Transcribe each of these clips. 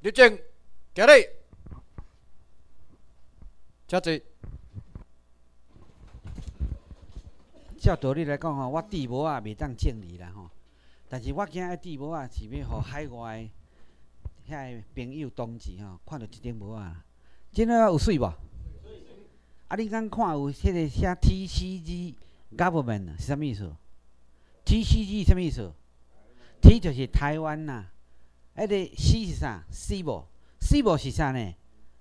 立正，行礼，请坐。照道理来讲吼，我地无啊，袂当敬礼啦吼。但是我今日地无啊，是要互海外遐朋友同志吼，看到即顶帽啊，真个有水无？啊，你敢看有迄个写 TCG Government 是啥物意思？TCG 啥物意思？T 就是台湾呐，迄个 C 是啥？C 无？C 无是啥呢？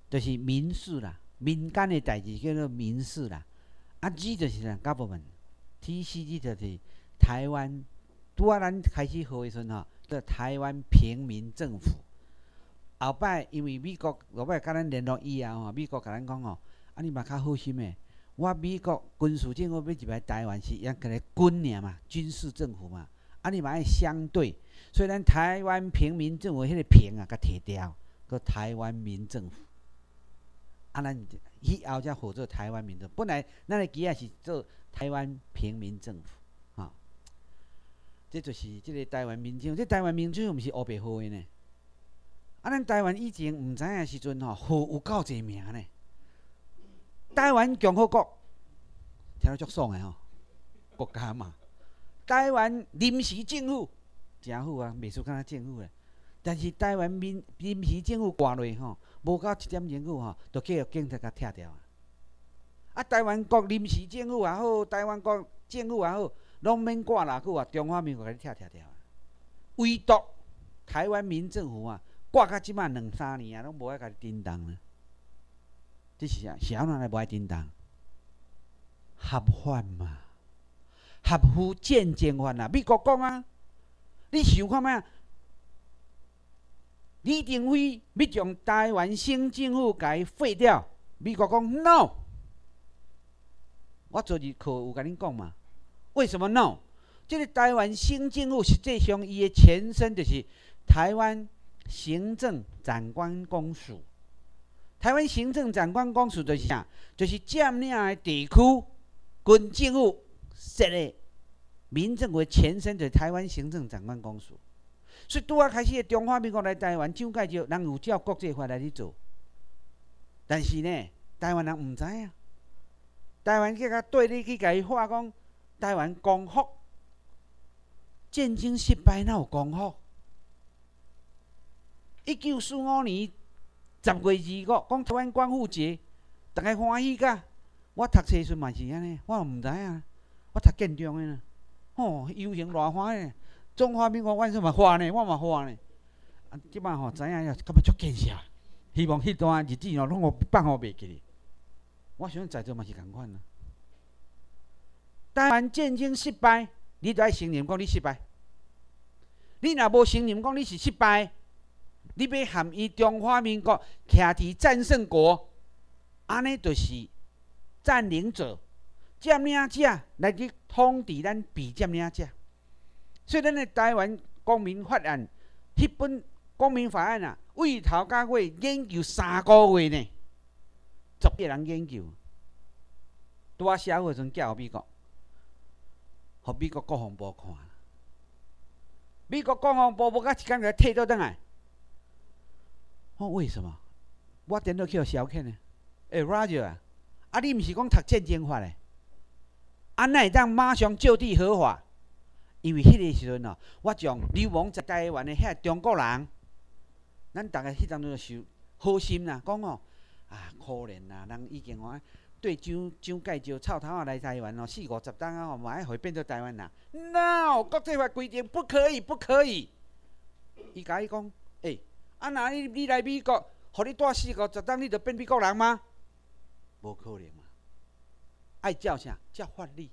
就是民事啦，民间的代志叫做民事啦。啊，G 就是啥？Government。T.C.G. 就是台湾，拄啊，咱开始学时阵吼，叫台湾平民政府。后摆因为美国后摆甲咱联络以后吼，美国甲咱讲吼，啊，你嘛较好心诶。我美国军事政府要入来台湾是用个咧军尔嘛，军事政府嘛，啊，你嘛爱相对。所以咱台湾平民政府迄个平啊，甲摕掉，个台湾民政府。啊，咱以后才合做台湾民政。本来咱个机啊是做。台湾平民政府，哈，这就是即个台湾民政。这台湾民政毋是乌白号的呢。啊，咱台湾以前毋知影时阵吼，号有够侪名呢。台湾共和国，听着足爽的吼，国家嘛。台湾临时政府，真好啊，袂输敢若政府咧。但是台湾民临时政府挂落吼，无到一点钟久吼，就继续警察甲拆掉啊。啊！台湾国临时政府也好，台湾国政府也好，拢免挂偌久啊！中华民国甲你拆拆掉啊！唯独台湾民政府啊，挂到即满两三年啊，拢无爱甲你叮当呢。这是啥？是安怎来无爱叮当？合法嘛？合乎战争法啊！美国讲啊，你想看咩？李登辉要将台湾新政府伊废掉，美国讲 no。我昨日课有甲恁讲嘛？为什么 no？这个台湾新政府实际上伊的前身就是台湾行政长官公署。台湾行政长官公署就是啥？就是占领的地区军政府设立民政府前身就台湾行政长官公署。所以拄啊开始中华民国来台湾，蒋介石人有照国际法来去做，但是呢，台湾人毋知影。台湾去甲对你去甲伊话讲，台湾光复战争失败哪有光复？一九四五年十月二五，讲台湾光复节，逐个欢喜甲。我读册时嘛是安尼，我毋知影，我读建中诶呢。哦，游行偌欢喜，中华民国万岁嘛欢呢，我嘛欢呢。啊，即摆吼知影了，感觉足建设。希望迄段日子吼，拢互放互袂记。我想在座嘛是共款啊。台湾战争失败，你就爱承认讲你失败。你若无承认讲你是失败，你要含伊中华民国徛伫战胜国，安尼就是占领者、占领者来去统治咱被占领者。所以咱的台湾公民法案，迄本公民法案啊，为头到尾研究三个月呢。十个人研究，拄啊写好阵交美国，互美国国防部看。美国国防部无甲一工甲退倒转来。我为什么？我电脑去互消遣呢？诶，Roger 啊，啊你毋是讲读战争法诶？安会当马上就地合法？因为迄个时阵哦，我将流亡在台湾的遐中国人，咱逐个迄阵就受好心啦，讲哦。啊，可怜呐！人已经话对蒋蒋介石臭头啊来台湾哦，四五十单啊，哦，嘛爱互伊变做台湾人。No，国际法规定不可以，不可以。伊甲伊讲，诶，啊，那你你来美国，互你住四五十单，你就变美国人吗？无可能！爱照啥？照法律。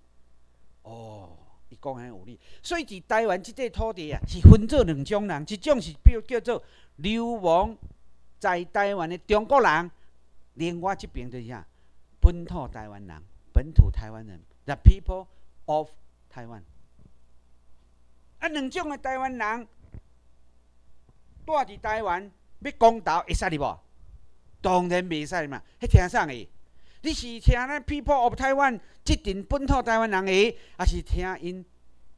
哦，伊讲安有理。所以伫台湾即块土地啊，是分做两种人，一种是比如叫做流亡在台湾的中国人。另外一边就是啥？本土台湾人，本土台湾人，the people of Taiwan。啊，两种的台湾人住伫台湾，要公道会使哩无？当然袂使嘛，迄听啥个？你是听咱 people of Taiwan 即阵本土台湾人个，还是听因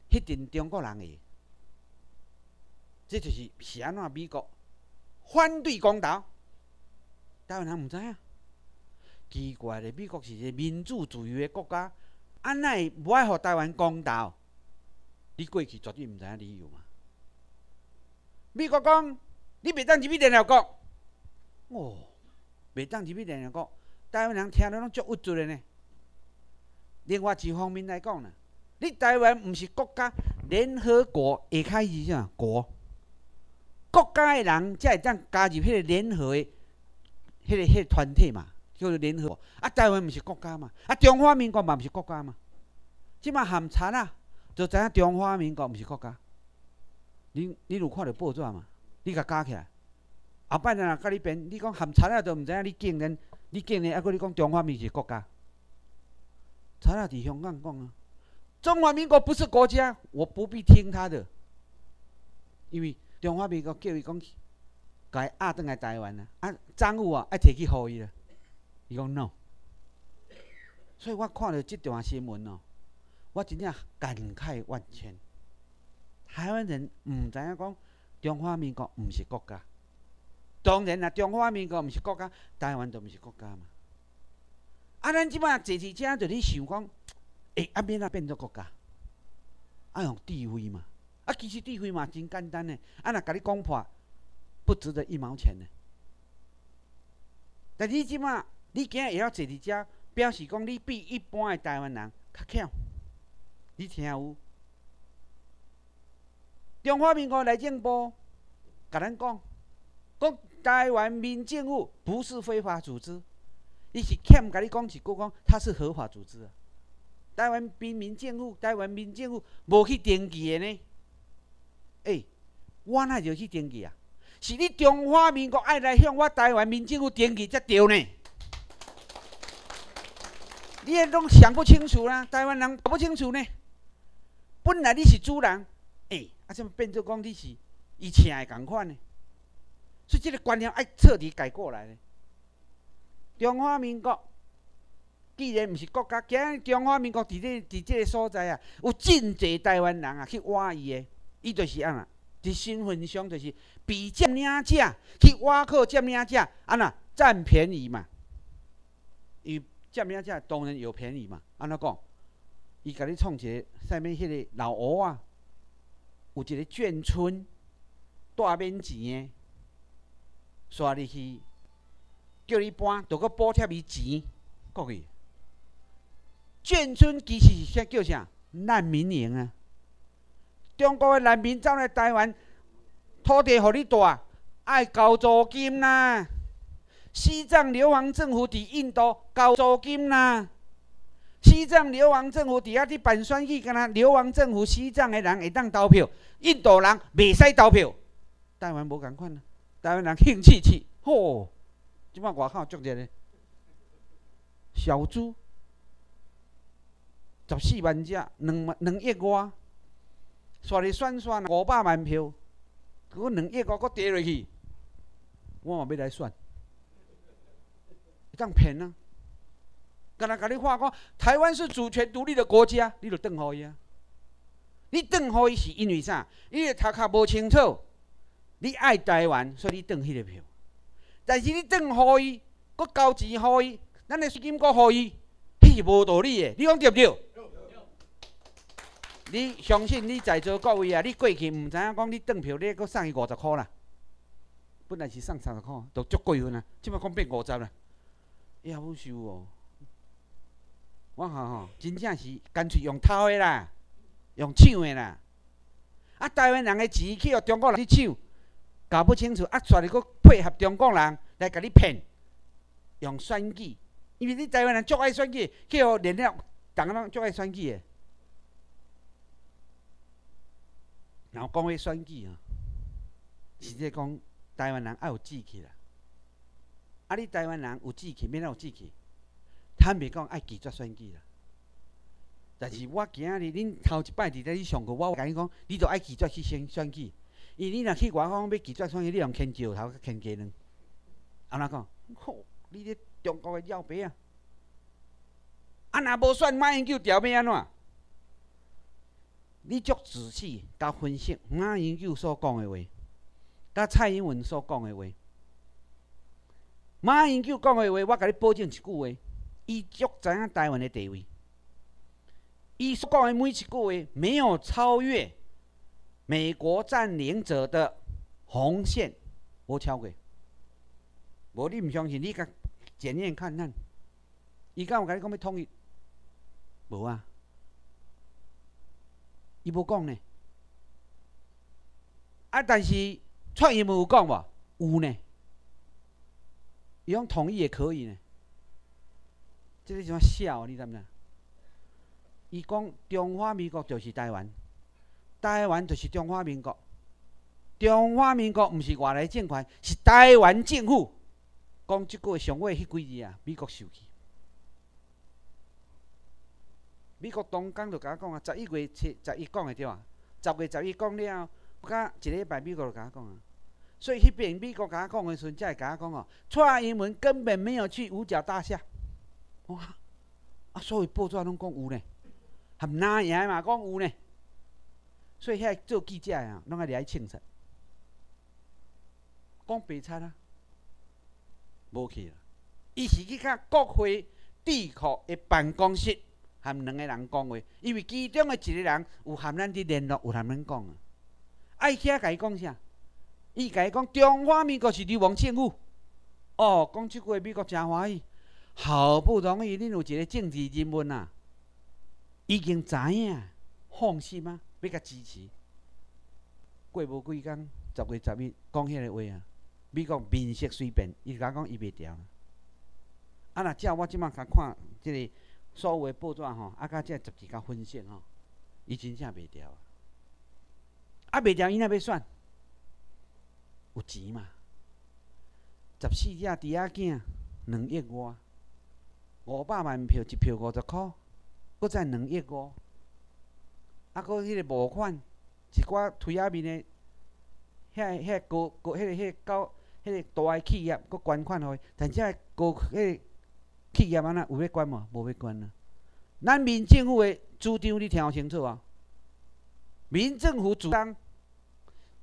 迄阵中国人个？这就是是安怎美国反对公投，台湾人毋知影。奇怪咧，美国是一个民主自由的国家，安奈会无爱互台湾公投？你过去绝对毋知影理由嘛？美国讲你袂当入去联合国，哦，袂当入去联合国，台湾人听了拢足郁卒的呢。另外一方面来讲呢，你台湾毋是国家，联合国下开始啥国？国家的人才会当加入迄个联合的、迄个、迄个团体嘛，叫做联合。啊，台湾毋是国家嘛？啊，中华民国嘛毋是国家嘛？即嘛含残啊，就知影中华民国毋是国家。你你有看着报纸嘛？你甲加起来，后摆若甲你编，你讲含残啊，都毋知影你竟然你竟然还佫你讲中华民国是国家？残啊，伫香港讲啊，中华民国不是国家，我不必听他的，因为。中华民国叫伊讲，甲伊压倒来台湾啊！啊，赃物啊，爱摕去互伊啦。伊讲 no。所以我看到即段新闻哦，我真正感慨万千。台湾人毋知影讲中华民国毋是国家。当然啦，中华民国毋是国家，台湾都毋是国家嘛。啊，咱即摆坐伫遮就咧想讲，诶，啊免啊变做国家，啊用智慧嘛。啊，其实智慧嘛真简单诶，啊，若甲你讲破，不值得一毛钱呢。但你即马，你今日会晓坐伫遮，表示讲你比一般诶台湾人较巧。你听有？中华民国内政部甲咱讲，讲台湾民政府不是非法组织，伊是欠甲你讲一句讲，它是合法组织啊。台湾民民政府，台湾民政府无去登记的呢。诶，我哪就去登记啊？是你中华民国爱来向我台湾民政府登记才对呢？你也拢想不清楚啦，台湾人搞不清楚呢。本来你是主人，诶，啊，怎么变做讲你是伊请的共款呢？所以这个观念爱彻底改过来呢。中华民国既然毋是国家，今日中华民国伫这伫这个所在啊，有真侪台湾人啊去挖伊的。伊就是安那，伫身份上就是比占领者去挖靠占领者，安那占便宜嘛？伊占领者当然有便宜嘛？安怎讲？伊甲你创一个啥物？迄个老屋啊，有一个眷村，大面钱的，刷入去，叫你搬，着搁补贴伊钱，国语。眷村其实是啥叫啥？难民营啊！中国的难民走来台湾，土地互你住，爱交租金啦。西藏流亡政府伫印度交租金啦。西藏流亡政府伫遐伫办选举，敢若流亡政府西藏的人会当投票，印度人袂使投票。台湾无共款啊，台湾人兴气气，吼！即摆外口足热咧，小猪十四万只，两万两亿外。刷哩算算五百万票，佮两亿外佮跌落去，我嘛要来选，当骗啊！敢若甲你话讲，台湾是主权独立的国家，你著邓互伊啊！你转互伊是因为啥？因为头壳无清楚，你爱台湾，所以你邓迄个票。但是你邓互伊，佮交钱互伊，咱的税金佮互伊，迄是无道理的。你讲对不对？你相信你在座各位啊？你过去毋知影讲你转票，你搁送伊五十箍啦。本来是送三十箍，都足贵分啊！即摆讲变五十啦，也好收哦。我看吼，真正是干脆用偷的啦，用抢的啦。啊，台湾人的钱去互中国人去抢，搞不清楚啊！煞哩搁配合中国人来甲你骗，用选举，因为你台湾人足爱选举，去互连了，逐个人足爱选举的。然后讲起选举啊，实际讲台湾人爱有志气啦。啊，你台湾人有志气，免有志气，坦白讲爱拒绝选举啦。但是我今日恁头一摆伫咧去上课，我甲你讲，你著爱拒绝去选选举，因为你若去外方要拒绝创业，你用牵石头、牵鸡卵。安怎讲？吼，你咧中国的妖白啊！啊，若无选，马英九调要安怎？你足仔细甲分析马英九所讲的话，甲蔡英文所讲的话，马英九讲的话，我甲你保证一句话，伊足知影台湾的地位。伊所讲的每一句话，没有超越美国占领者的红线，无超过。无你毋相信，你甲检验看看。伊敢有甲你讲要统一？无啊，伊无讲呢。啊，但是蔡英文有讲无？有呢。伊讲统一也可以呢。这是什么笑？你知毋知？伊讲中华民国就是台湾，台湾就是中华民国。中华民国毋是外来政权，是台湾政府。讲即句上尾迄几字啊，美国受气。美国东港就甲我讲啊，十一月七十一讲的对啊，十月十一讲了，甲一礼拜美国就甲我讲啊。所以迄边美国甲我讲的时阵，才会甲我讲哦，蔡英文根本没有去五角大厦。哇！啊，所以报纸拢讲有呢，含哪样嘛讲有呢？所以遐做记者啊，拢爱来清楚，讲白贼啊，无去啦。伊是去甲国会智库的办公室。含两个人讲话，因为其中的一个人有含咱伫联络，有含咱讲啊。爱起甲伊讲啥？伊甲伊讲中华民国是流亡政府。哦，讲即句话美国真欢喜，好不容易恁有一个政治人物啊，已经知影放心啊，要甲支持。过无几工，十月十一讲迄个话啊，美国面色随便，伊甲讲伊袂调。啊，若照我即摆甲看即个。所有报纸吼，啊，甲即个十几家分析吼，伊真正袂调。啊，啊袂调伊若要选？有钱嘛？十四只猪仔囝，两亿外，五百万票，一票五十箍，搁再两亿外。啊，搁迄个募款，一寡推下面的，遐遐高高，迄个迄个高，迄个大个企业搁捐款互伊，但只高迄个。企业安那有要管无？无要管啊！咱民政府的主张你听清楚啊！民政府主张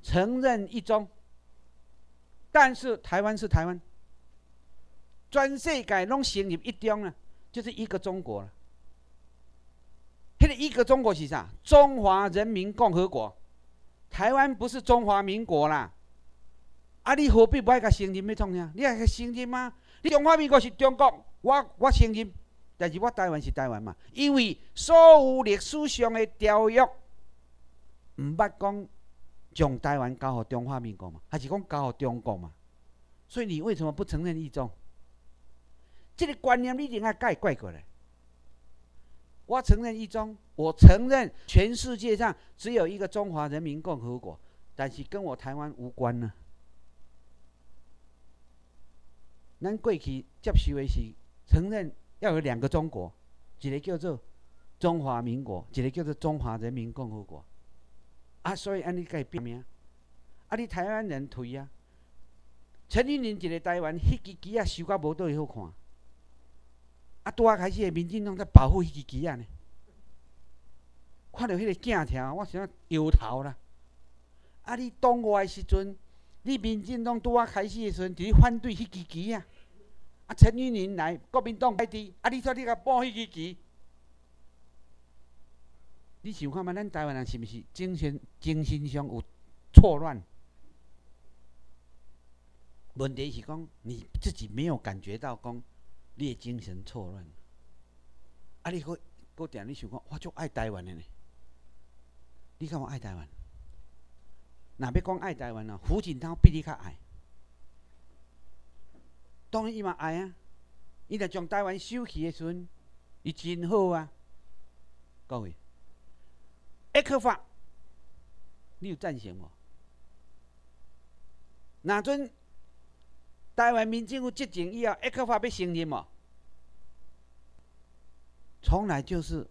承认一中，但是台湾是台湾，全世界拢承认一中啊，就是一个中国了。迄个一个中国是啥？中华人民共和国，台湾不是中华民国啦！啊，你何必不爱甲承认要创啥？你爱甲承认吗？你中华民国是中国。我我承认，但是我台湾是台湾嘛，因为所有历史上的条约，毋捌讲将台湾交互中华民国嘛，还是讲交互中国嘛？所以你为什么不承认一中？这个观念你一定要改过来。我承认一中，我承认全世界上只有一个中华人民共和国，但是跟我台湾无关呢。咱过去接受的是。承认要有两个中国，一个叫做中华民国，一个叫做中华人民共和国。啊，所以安尼改变名。啊，你台湾人退啊？陈云林一个台湾，迄支旗啊收甲无倒去好看。啊，拄啊开始，民进党在保护迄支旗啊呢。看到迄个镜头，我想摇头啦。啊，你当我的时阵，你民进党拄啊开始的时阵，伫咧反对迄支旗啊。啊，陈云林来国民党来滴，啊，你说你甲报迄支旗，你想看嘛？咱台湾人是毋是精神精神上有错乱？问题是讲你自己没有感觉到讲你精神错乱。啊，你搁搁定你想讲，我足爱台湾的呢？你干嘛爱台湾？若要讲爱台湾啊？胡锦涛比你较爱。当然伊嘛爱啊！伊若将台湾收起的时阵，伊真好啊！各位，一克法，你有赞成无？哪阵台湾民政府执政以后，一克法要承认无？从来就是，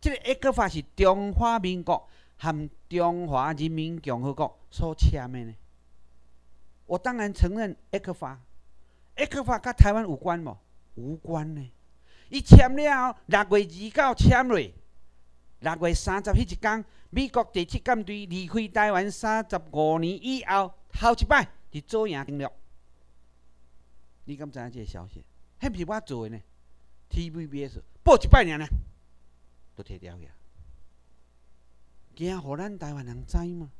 这个一克法是中华民国和中华人民共和国所签的呢。我当然承认一克法。一克法甲台湾有关无？无关呢。伊签了后，六月二九签落，六月三十迄一天，美国第七舰队离开台湾三十五年以后，头一摆就做赢登陆。你敢知影即个消息？迄毋是我做的呢，TVBS 报一摆尔呢，都摕掉去啊，惊互咱台湾人知嘛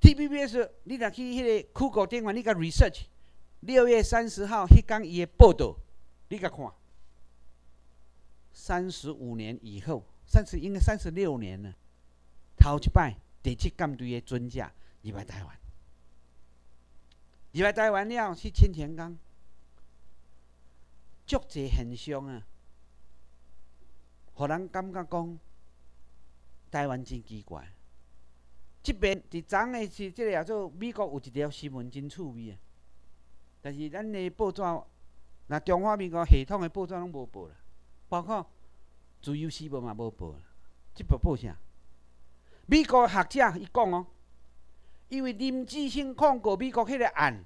？TVBS 你若去迄个酷狗电话，你甲 research 六月三十号迄天伊的报道，你甲看，三十五年以后，三十应该三十六年了，头一摆第七舰队的准驾入来台湾，入来台湾了去清田港。足济现象啊，互人感觉讲台湾真奇怪。即边伫昨个是即个叫做美国有一条新闻真趣味啊，但是咱的报纸，若中华民国系统的报纸拢无报啦，包括自由时报嘛无报啦。即报报啥？美国学者伊讲哦，因为林志兴控告美国迄个案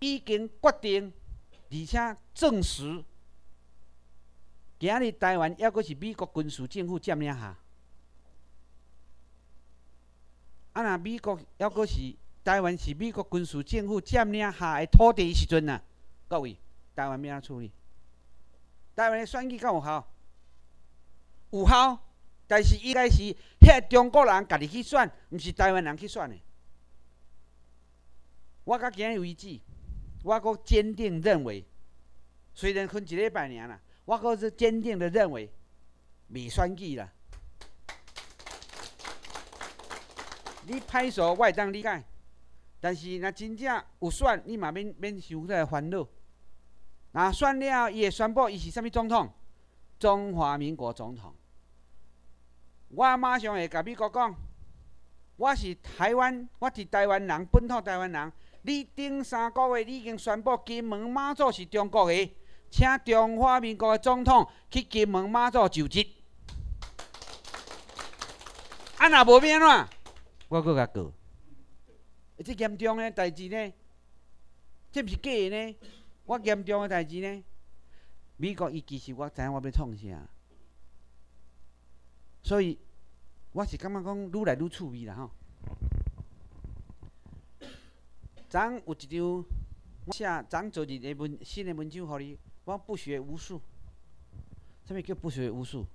已经决定。而且证实，今日台湾抑阁是美国军事政府占领下。啊，若美国抑阁是台湾是美国军事政府占领下的土地时阵啊，各位，台湾要安怎处理？台湾的选举敢有效？有效，但是应该是遐中国人家己去选，毋是台湾人去选的。我甲今日为止。我阁坚定认为，虽然分一礼拜年啦，我阁是坚定的认为，未选举啦。你拍手我会当理解，但是若真正有选，你嘛免免受这个烦恼。若选了，伊会宣布伊是啥物总统？中华民国总统。我马上会甲美国讲，我是台湾，我是台湾人，本土台湾人。你顶三个月你已经宣布金门马祖是中国的，请中华民国的总统去金门马祖就职。啊，若无变怎？我搁甲过。这严重的代志呢？这毋是假的呢？我严重的代志呢？美国伊其实我知影我要创啥，所以我是感觉讲愈来愈趣味啦吼。昨有一张，写昨昨日的文新的文章，互你，我不学无术。啥物叫不学无术？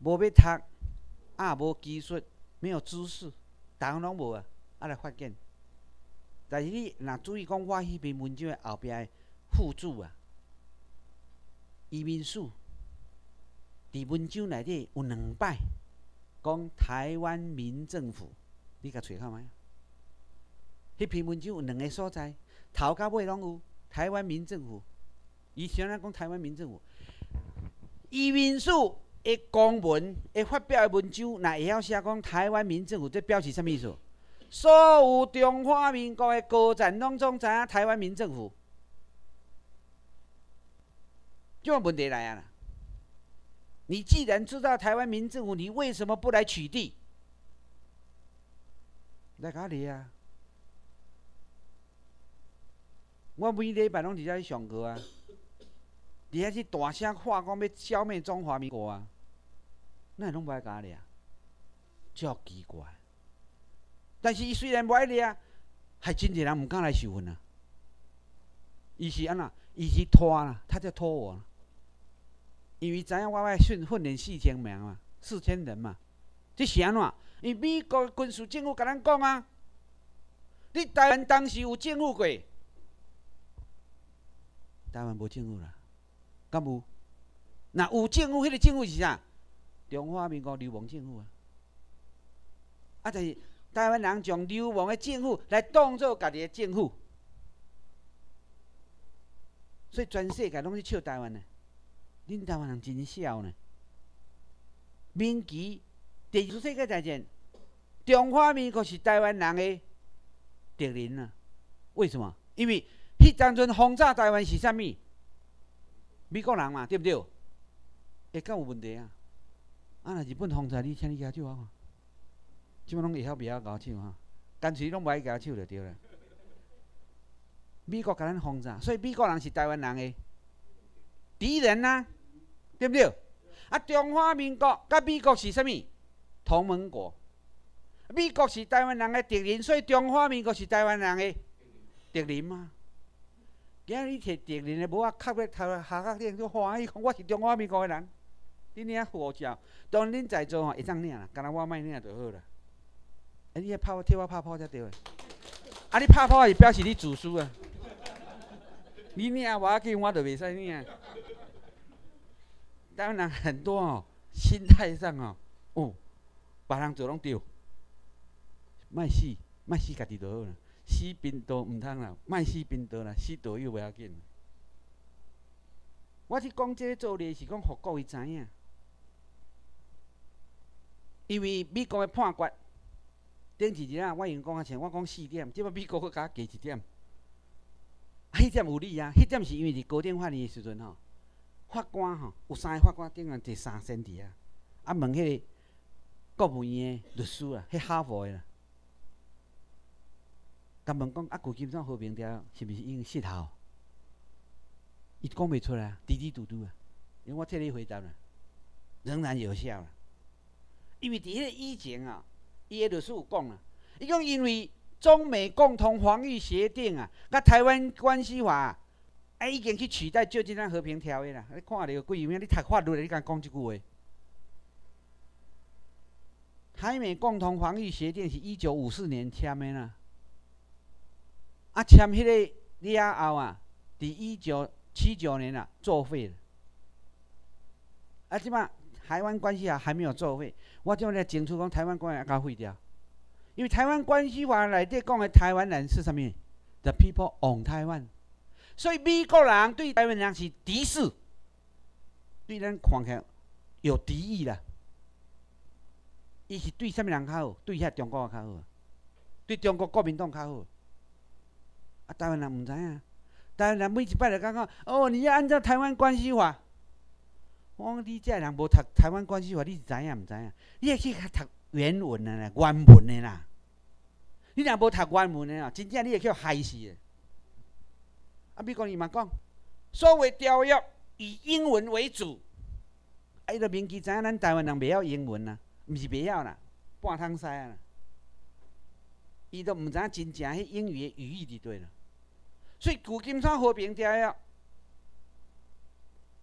无要读，啊无技术，没有知识，逐项拢无啊，啊来发现。但是你若注意讲，我迄篇文章的后壁的附注啊，移民署伫文章内底有两摆讲台湾民政府，你甲找看觅。迄篇文章有两个所在，头甲尾拢有台湾民政府。伊先来讲台湾民政府，移民署的公文会发表的文章，若会晓写讲台湾民政府，这表示啥物意思？所有中华民国的高层拢总知影台湾民政府，就问题来啊！你既然知道台湾民政府，你为什么不来取缔？来哪里啊？我每礼拜拢伫遮去上课啊，伫遐去大声话讲要消灭中华民国啊，那拢不爱甲掠，足奇怪。但是伊虽然不爱掠，还真侪人毋敢来受训啊。伊是安那？伊是拖啦，他在拖我。因为知影我爱训训练四千名嘛，四千人嘛，这是安怎？因美国军事政府甲咱讲啊，你台湾当时有政府过。台湾无政府啦，敢有？那有政府，迄个政府是啥？中华民国流亡政府啊！啊，就是台湾人将流亡的政府来当做家己的政府，所以全世界拢去笑台湾呢。恁台湾人真笑呢。民旗第二次世界大战，中华民国是台湾人的敌人啊！为什么？因为迄当阵轰炸台湾是啥物？美国人嘛，对不对？会敢有问题啊？啊，若日本轰炸你，请你举手啊！即摆拢会晓袂晓举手哈？干脆拢无爱举手就对了。美国甲咱轰炸，所以美国人是台湾人的敌人呐，对不对？啊，中华民国甲美国是啥物？同盟国。美国是台湾人的敌人，所以中华民国是台湾人的敌人吗？今日你摕敌人的帽仔扣咧头下壳顶，就欢喜讲我是中华民国的人，恁领护照，当然恁在座吼会当领啦，干若我莫领就好啦。哎，你拍我替我拍炮才对。啊，你拍炮是表示你自私啊？你领我要紧，我就袂使领。当然很多哦，心态上哦，哦，别人做拢对，莫死，莫死家己就好啦。死贫道毋通啦，莫死贫道啦，死道友袂要紧。我是讲这个做例是讲，互各位知影，因为美国的判决，顶一日啊，我用讲啊，像我讲四点，即摆美国佫加加一点，迄点有理啊，迄点是因为伫高等法院的时阵吼，法官吼有三个法官顶下坐三仙伫啊，啊问迄个国务院的律师啊，迄哈佛的啦。甲问讲啊，旧金山和平条是毋是已经失效？伊讲袂出来，滴滴嘟嘟啊！因为我替你回答啦，仍然有效啦。因为伫迄个以前啊，伊个律师有讲啦，伊讲因为中美共同防御协定啊，甲台湾关系法，已经去取代旧金山和平条约啦。你看着几样，你读法律，你敢讲即句话？台美共同防御协定是一九五四年签的啦。啊，签迄个了后啊，伫一九七九年啊作废了。啊，即摆台湾关系啊还没有作废，我即摆来争取讲台湾关系法甲废掉。因为台湾关系法内底讲的台湾人是啥物？The people on Taiwan。所以美国人对台湾人是敌视，对咱看起来有敌意啦。伊是对啥物人较好？对遐中国较好？对中国国民党较好？啊，台湾人毋知影，台湾人每一摆就讲讲，哦，你要按照台湾关系法。我讲你这人无读台湾关系法，你是知影毋知影？你要去读原文的啦，原文的啦。你若无读原文的啦，真正你会去害死的。啊，美国伊嘛讲，所谓条约以英文为主。啊，伊著明记知影咱台湾人袂晓英文啊，毋是袂晓啦，半通使啊。伊都毋知影真正迄英语的语义伫对啦，所以旧金山和平条约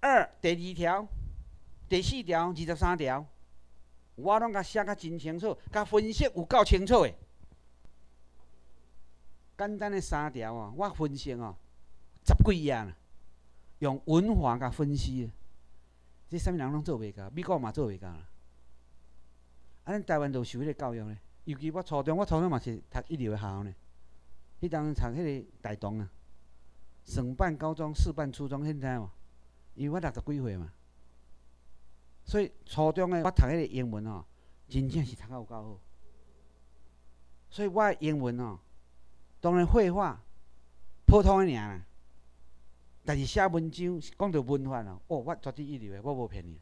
二第二条、第四条、二十三条，我拢甲写甲真清楚，甲分析有够清楚的。简单的三条哦，我分析哦，十几页啦，用文化甲分析，这啥物人拢做袂到，美国嘛做袂到啦。啊，咱台湾都受迄个教育咧。尤其我初中，我初中嘛是读一流的学校呢。迄当读迄个大同啊，省办高中、市办初中，现在嘛，因为我六十几岁嘛，所以初中诶我读迄个英文哦，真正是读啊有够好。所以我英文哦，当然绘画普通的尔啦，但是写文章讲到文化哦，哦，我绝对一流的，我无骗你。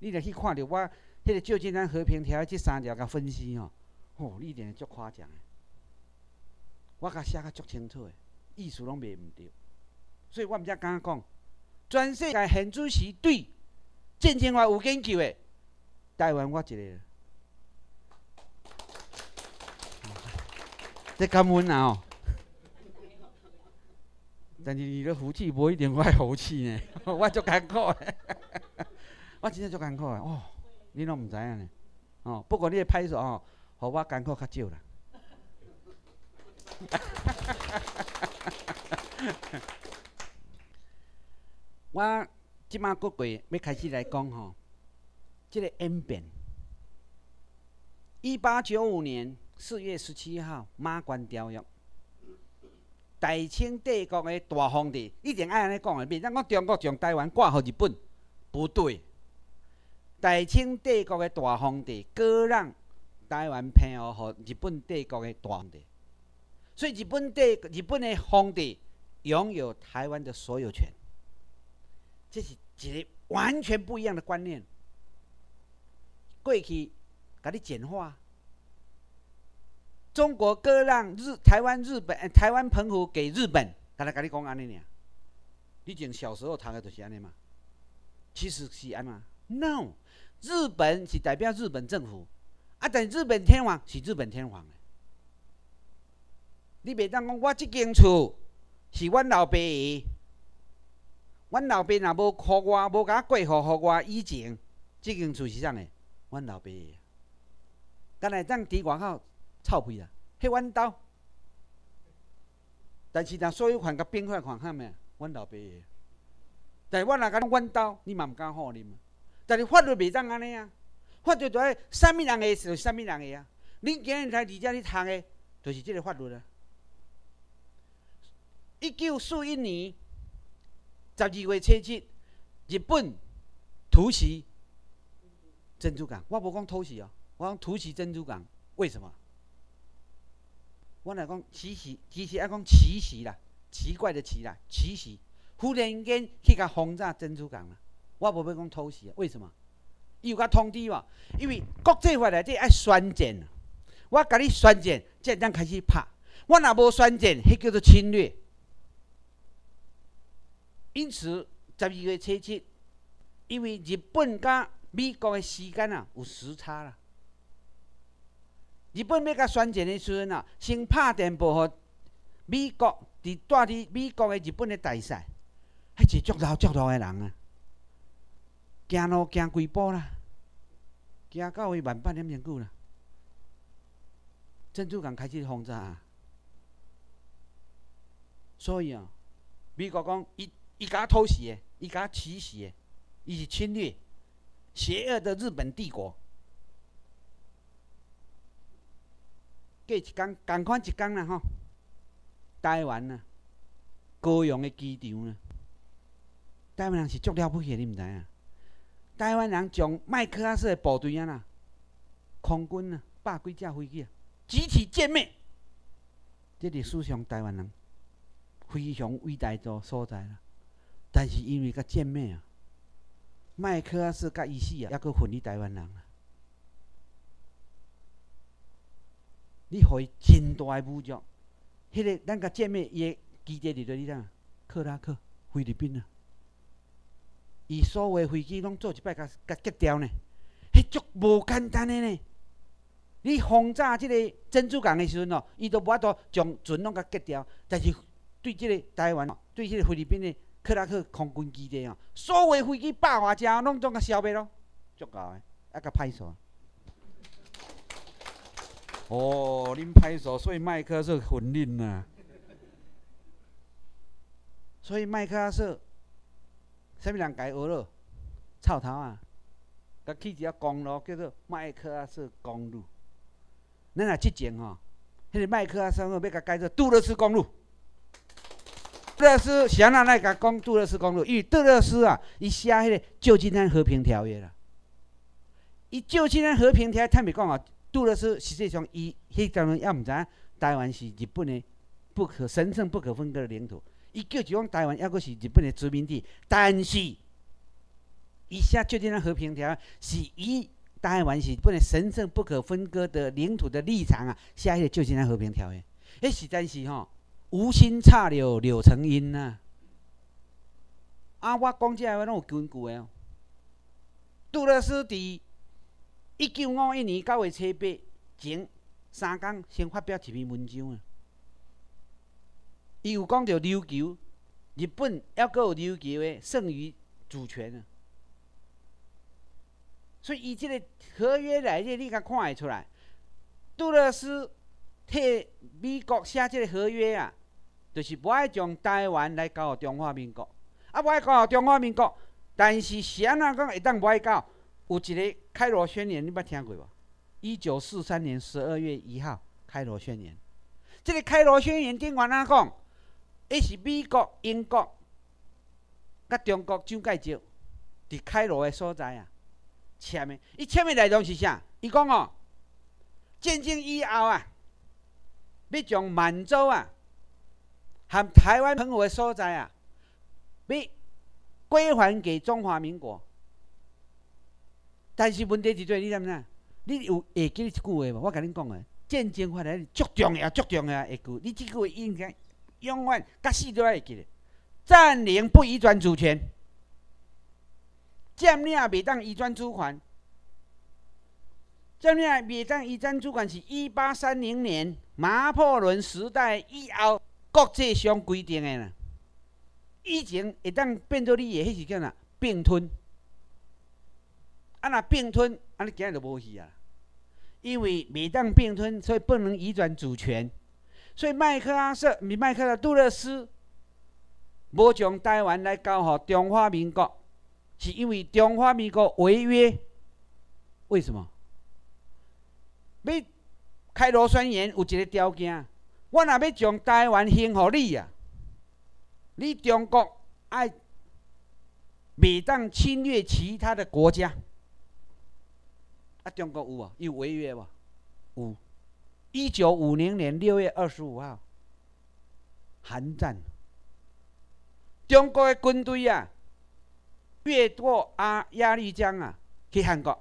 你著去看着我迄个旧金山和平条约即三条甲分析哦。哦，你一定足夸奖诶！我甲写甲足清楚诶，意思拢袂毋对，所以我毋才敢讲，全世界现主席对建清华有研究诶，台湾我一个，这感恩啊哦！但是你的福气无一定我福气呢，我足艰苦的，我真正足艰苦的哦，你拢毋知影呢，哦，不过你拍手哦。互我艰苦较少啦。我即马过过要开始来讲吼，即个演变。一八九五年四月十七号，马关条约，大清帝国的大皇帝一定爱安尼讲的，免咱讲中国将台湾挂给日本，不对。大清帝国的大皇帝割让。台湾偏哦，互日本帝国的大皇帝，所以日本帝日本的皇帝拥有台湾的所有权，这是一个完全不一样的观念。过去，甲你简化，中国割让日台湾日本台湾澎湖给日本，刚才甲你讲安尼尔，你前小时候读的就是安尼嘛？其实是安嘛？No，日本是代表日本政府。啊！但日本天皇是日本天皇你袂当讲我即间厝是阮老爸的，阮老爸若无互我，无甲过户互我以前，即间厝是啥的？阮老爸的，敢会当伫外口臭屁啊？迄阮兜，但是若所有款甲变化款看咩？阮老爸的，但是我若甲阮兜，你嘛毋敢互啉。但是法律袂当安尼啊！法律就爱啥物人的就啥物人的啊！恁今日来伫遮咧读的，就是即个法律啊。一九四一年十二月初七，日本突袭珍珠港。我无讲偷袭哦，我讲突袭珍珠港。为什么？我来讲奇袭，其实爱讲奇袭啦，奇怪的奇啦，奇袭。忽然间去甲轰炸珍珠港啦。我无要讲偷袭，为什么？伊有甲通知无？因为国际法内底爱宣战，我甲你宣战，才开始拍。我若无宣战，迄叫做侵略。因此，十二月初七，因为日本甲美国的时间啊有时差啦。日本要甲宣战的时阵啊，先拍电报互美国，伫带伫美国的日本的大使，迄是足老足老的人啊。行路行几步啦，行到位万八点钟久啦。珍珠港开始轰炸啊，所以啊，美国讲伊伊甲偷袭的，伊甲奇袭的，伊是侵略、邪恶的日本帝国。过一工，共款一工啦吼，台湾啊，高雄的机场啊，台湾人是足了不起，你毋知影？台湾人将麦克阿瑟的部队啊啦，空军啊，百几架飞机啊，集体歼灭。这历史上台湾人非常伟大的所在啦。但是因为甲歼灭啊，麦克阿瑟甲伊死啊，抑阁分你台湾人啊。你互伊真大诶侮辱，迄个咱甲歼灭伊诶基地伫倒伫哪？克拉克，菲律宾啊。伊所有诶飞机拢做一摆，甲甲击掉呢，迄足无简单诶呢。你轰炸即个珍珠港诶时阵哦，伊都无法度将船拢甲击掉，但是对即个台湾、对即个菲律宾诶克拉克空军基地哦，所有飞机百外架拢总甲消灭咯，足够诶，啊甲歹数。哦，恁歹数，所以麦克是混恁呐，所以麦克是。啥物人改学了？臭头啊！甲起一条公路叫做麦克阿瑟公路。咱若即前吼，迄个麦克阿瑟要甲改做杜勒斯公路。杜勒斯谁人来甲讲杜勒斯公路？因为杜勒斯啊，伊写迄个旧金山和平条约啦。伊旧金山和平条约，坦白讲啊，杜勒斯实际上伊迄阵也毋知影台湾是日本的不可神圣不可分割的领土。伊叫就讲台湾，抑阁是日本的殖民地，但是伊写旧金山和平条约是以台湾是日本的神圣不可分割的领土的立场啊，写迄个旧金山和平条约，迄实在是吼无心插柳柳成荫呐。啊，我讲这话拢有根据的哦。杜勒斯伫一九五一年九月初八前三天先发表一篇文章啊。伊有讲着琉球，日本还阁有琉球的剩余主权啊，所以伊即个合约内底，你甲看会出来，杜勒斯替美国写即个合约啊，就是不爱将台湾来交予中华民国，啊不爱交予中华民国，但是是安怎讲会当不爱交？有一个开罗宣言，你捌听过无？一九四三年十二月一号，开罗宣言，这个开罗宣言顶安怎讲？伊是美国、英国、甲中国蒋介石伫开罗的所在啊，签的。伊签的内容是啥？伊讲哦，战争以后啊，要将满洲啊，和台湾澎湖的所在啊，要归还给中华民国。但是问题是对，你知毋知？你有会记一句话无？我甲恁讲的，战争发来足重要、足重要一句，你即句话应该。永远甲死都要会记咧，占领不移转主权，占领袂当移转主权，占领袂当移转主权是一八三零年拿破仑时代以后国际上规定的啦。以前会当变做你的，迄是叫哪并吞。啊，若并吞，安尼今日就无去啊。因为每当并吞，所以不能移转主权。所以麦克阿瑟、米麦克的杜勒斯，无将台湾来交予中华民国，是因为中华民国违约。为什么？要开罗宣言有一个条件，我若要将台湾献互你啊，你中国爱每当侵略其他的国家。啊，中国有无？有违约无？有。一九五零年六月二十五号，韩战，中国的军队啊，越过阿鸭绿江啊，去韩国，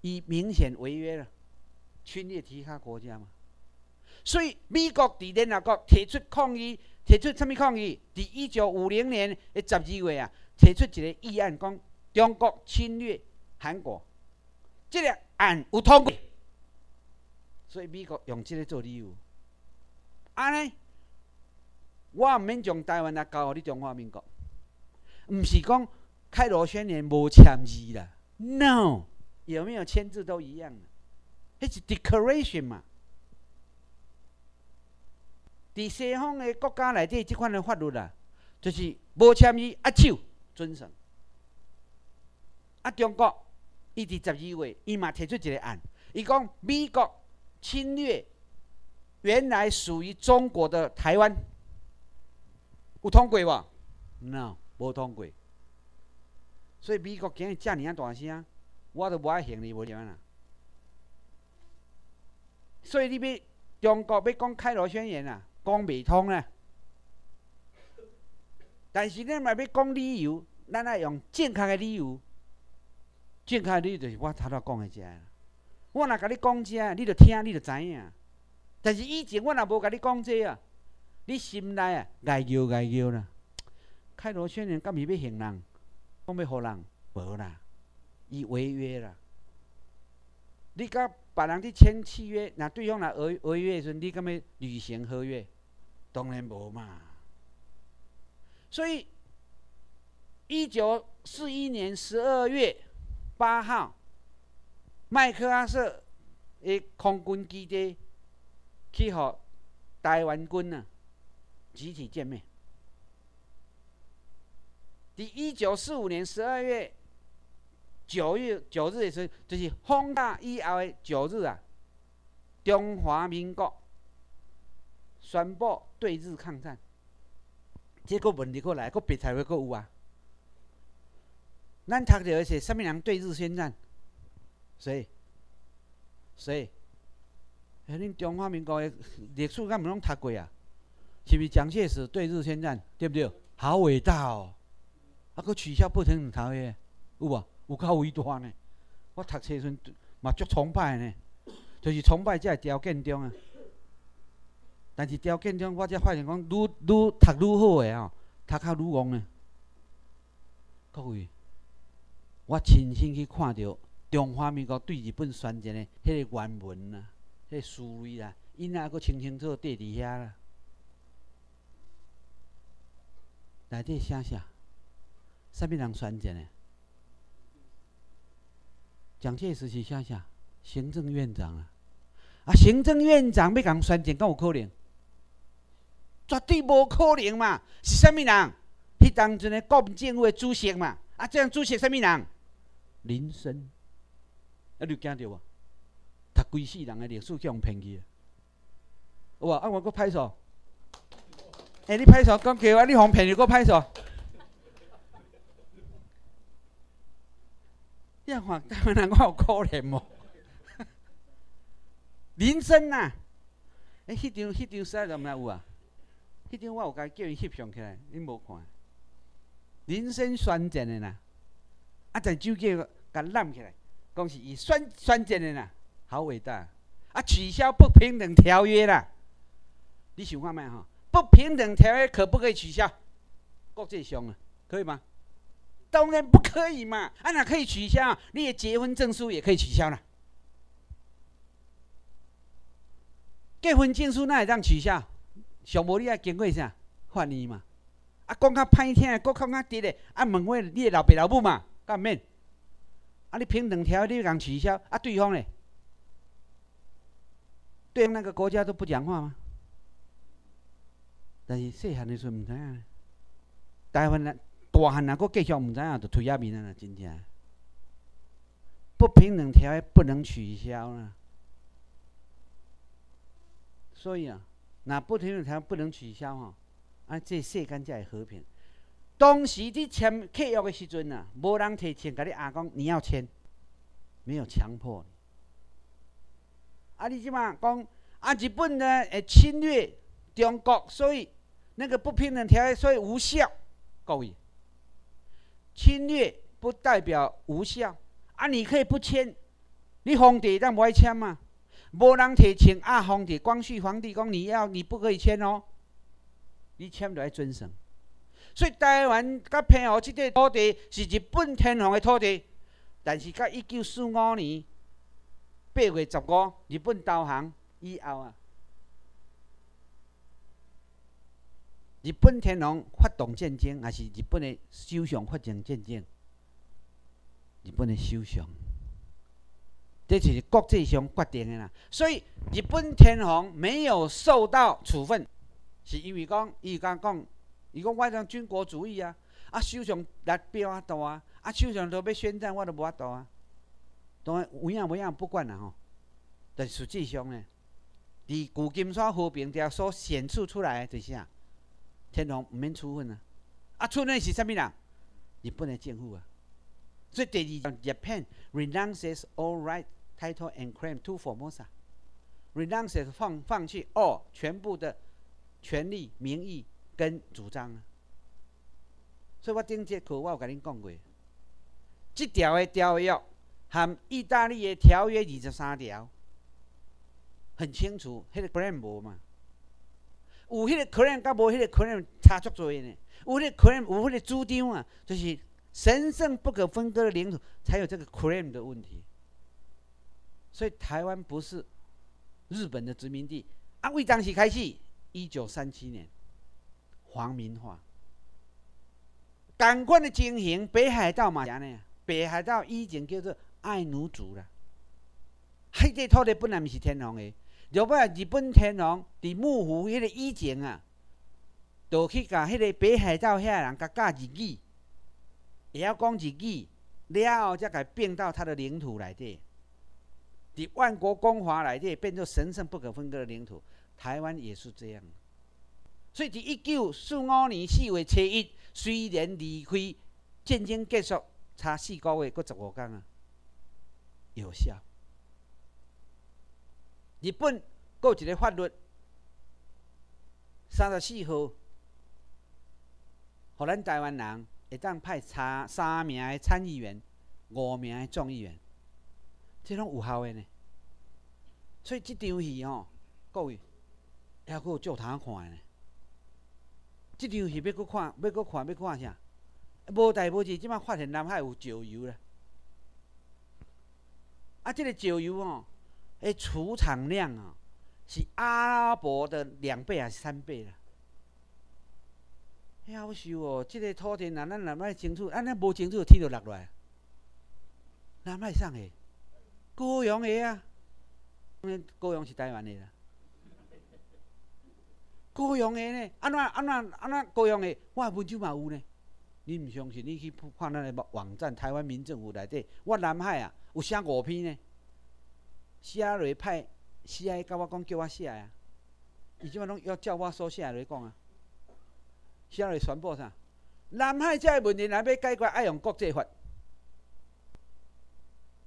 以明显违约了，侵略其他国家嘛。所以美国伫联合国提出抗议，提出什么抗议？伫一九五零年的十二月啊，提出一个议案，讲中国侵略韩国。这个案有通过，所以美国用这个做理由。安尼，我毋免将台湾来交互你中华民国，毋是讲开罗宣言无签字啦，no，有没有签字都一样。迄是 declaration 嘛。伫西方的国家内底，即款的法律啊，就是无签字握手遵守。啊，中国。伊伫十二月，伊嘛提出一个案，伊讲美国侵略原来属于中国的台湾，有通过无？No，无通过。所以美国今日遮尔啊大声，我都无爱行你无样啦。所以你要中国要讲开罗宣言啊，讲未通啊。但是咱嘛要讲理由，咱爱用正确的理由。正确理就是我头头讲的遮，我若甲你讲遮，你着听，你着知影。但是以前我若无甲你讲这啊，你心内啊爱叫爱叫啦。开罗宣言，敢是要行人，讲要互人，无啦，伊违约啦。你甲别人去签契约，若对方来违违约时，你敢要履行合约？当然无嘛。所以，一九四一年十二月。八号，麦克阿瑟的空军基地去和台湾军啊集体见面。第一九四五年十二月九月九日的时候，就是轰炸以后的九日啊，中华民国宣布对日抗战。这个问题过来，个别台会个有啊。咱读着的是什么人对日宣战？谁？谁？哎，恁中华民国的历史敢毋拢读过啊？是毋是蒋介石对日宣战？对不对？好伟大哦！啊，佫取消不平等条约，有无？有够伟大呢！我读册时阵嘛足崇拜呢，就是崇拜这条件中啊。但是条件中，我才发现讲，愈愈读愈好诶吼，读较愈戆诶。各位。我亲身去看到中华民国对日本宣战的迄个原文啊，迄个思维啊，因也阁清清楚缀伫遐啦。内底写啥？啥物人宣战的？蒋介石是写啥？行政院长啊！啊，行政院长要共宣战，敢有可能？绝对无可能嘛！是啥物人？迄当阵的国民政府的主席嘛？啊，这样主席啥物人？林森，啊，你惊着无？读规世人的历史叫人骗去啊！哇，啊，我搁拍手。哎，你拍手，讲叫我你互骗去，搁拍手。你看台湾人我有可怜无？林森呐，哎，迄张迄张相敢有啊？迄张我有甲叫伊翕相起来，你无看？林森宣战的呐。啊！在手机甲揽起来，讲是伊宣宣战的啦，好伟大！啊，取消不平等条约啦！你想看觅吼？不平等条约可不可以取消？国际上啊，可以吗？当然不可以嘛！啊，哪可以取消？你的结婚证书也可以取消啦。结婚证书哪会当取消？上无你爱经过啥法院嘛？啊，讲较歹听，搁讲较直的，啊，问我你的老爸老母嘛，敢毋免？啊，你平等条你讲取消，啊，对方咧，对方那个国家都不讲话吗？但是细汉的时阵毋知影，台湾人大汉人搁继续毋知影，就推下面啊，真正。不平等条约不能取消呢，所以啊，那不平等条约不能取消哦，啊，这世间才会和平。当时你签契约的时阵啊，无人提前甲你阿公你要签，没有强迫。啊，你即嘛讲啊，日本呢会侵略中国，所以。那个不平等条约所以无效，各位，侵略不代表无效啊！你可以不签，你皇帝当不爱签嘛？无人提前啊，皇帝光绪皇帝讲你要你不可以签哦，你签就要遵守。所以台湾甲偏河这块土地是日本天皇的土地，但是到一九四五年八月十五日本投降以后啊。日本天皇发动战争，还是日本的首相发动战争？日本的首相，这就是国际上决定的啦。所以日本天皇没有受到处分，是因为讲，伊讲讲，伊讲我讲军国主义啊，啊首相来表啊度啊，啊首相都要宣战，我都无法度啊。当然有影无影不管啦吼，但实际上呢，伫旧金山和平条所显示出来就是啥？天皇毋免处分啊！啊，处分是啥物人？日本的政府啊！所以第二，Japan renounces all right, title and claim to Formosa. renounces 放放弃 all 全部的权利、名义跟主张啊！所以我顶节课我有甲恁讲过，即条的条约含意大利的条约二十三条，很清楚，迄个 claim 无嘛？有迄个 claim，甲无迄个 claim 差足多呢。有迄个可能，有迄个主张啊，就是神圣不可分割的领土，才有这个 claim 的问题。所以台湾不是日本的殖民地啊。为当时开始，一九三七年皇民化，感官的经营，北海道嘛，呢？北海道以前叫做爱奴族啦，迄块土地本来毋是天皇的。若要日本天皇伫幕府迄个以前啊，就去甲迄个北海道遐人甲教日语，会晓讲日语，了后才甲变到他的领土内底。伫万国公华内底变作神圣不可分割的领土。台湾也是这样。所以伫一九四五年四月初一，虽然离开战争结束差四个月，搁十五天啊，有效。日本有一个法律，三十四号，互咱台湾人会当派差三名的参议员，五名的众议员，这拢有效的呢。所以这场戏吼，各位还阁有足通看的呢。即场戏要阁看，要阁看，要看啥？无代无志，即摆发现南海有石油啦。啊，这个石油吼。诶，储藏量啊，是阿拉伯的两倍还是三倍啦？夭寿哦！即个土地若咱南海清楚，安尼无清楚，天就落来。南海上诶，高雄诶啊，高雄是台湾诶啦。高雄的呢？安怎安怎安怎高雄的？我温州嘛有呢。你毋相信？你去看咱个网站，台湾民政府内底，我南海啊有写五篇呢。写来派，C.I. 甲我讲叫我写啊，伊即摆拢要叫我所写来讲啊，写来宣布啥？南海这个问题若要解决，爱用国际法。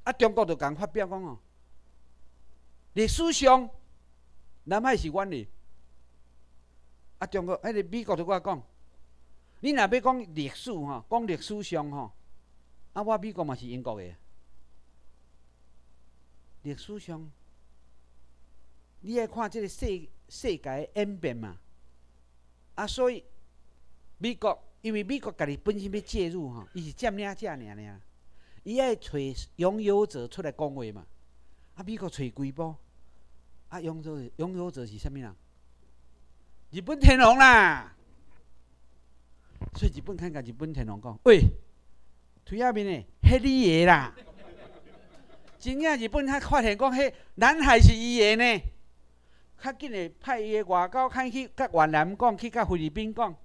啊，中国就共发表讲哦，历史上南海是阮的。啊，中国迄个美国就我讲，你若要讲历史吼，讲历史上吼，啊，我美国嘛是英国的。历史上，你爱看即个世世界演变嘛？啊，所以美国因为美国家己本身要介入吼，伊是占领者尔尔，伊爱找拥有者出来讲话嘛。啊，美国找几部，啊，啊，拥有拥有者是啥物人？日本天皇啦。所以日本看甲日本天皇讲，喂，推下面诶，迄你诶啦。真正日本他发现讲，迄南海是伊诶呢。较紧诶，派伊诶外交看去甲越南讲，去甲菲律宾讲。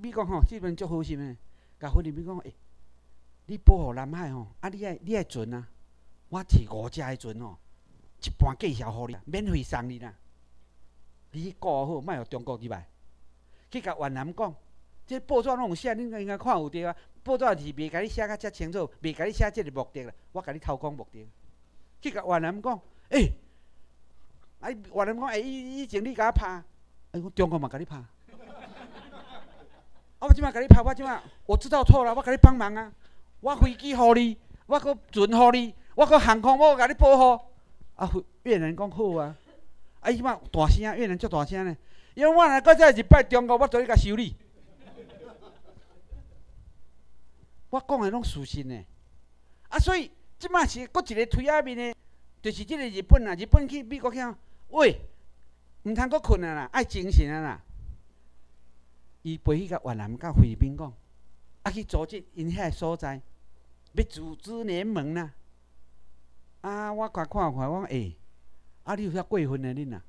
美国吼，即边足好心诶，甲菲律宾讲，诶，你保护南海吼，啊，你爱你爱船啊，我提五只诶船吼，一半计销互你，免费送你啦。你去顾好，莫互中国入来。去甲越南讲，即报纸拢有写，恁应该看有着啊。报纸是袂甲你写甲遮清楚，袂甲你写即个目的啦。我甲你偷讲目的。去甲越南讲，诶。哎，越南讲，哎，以以前你甲我拍，哎，我中国嘛甲你拍。啊，我即摆甲你拍，我即摆我知道错了，我甲你帮忙啊。我飞机互你，我搁船互你，我搁航空我甲你保护。啊，越南讲好啊。啊，即摆大声，越南足大声呢。因为我若搁再一摆中国，我做你甲修理。我讲的拢事实呢。啊，所以即摆是搁一个推下面的，就是即个日本啊，日本去美国去。喂，毋通阁困啊啦，爱精神啊啦！伊飞去甲越南、甲菲律宾讲，啊去组织因遐所在，要组织联盟啦。啊，我甲看看，我讲诶，啊你有遐过分诶恁啊？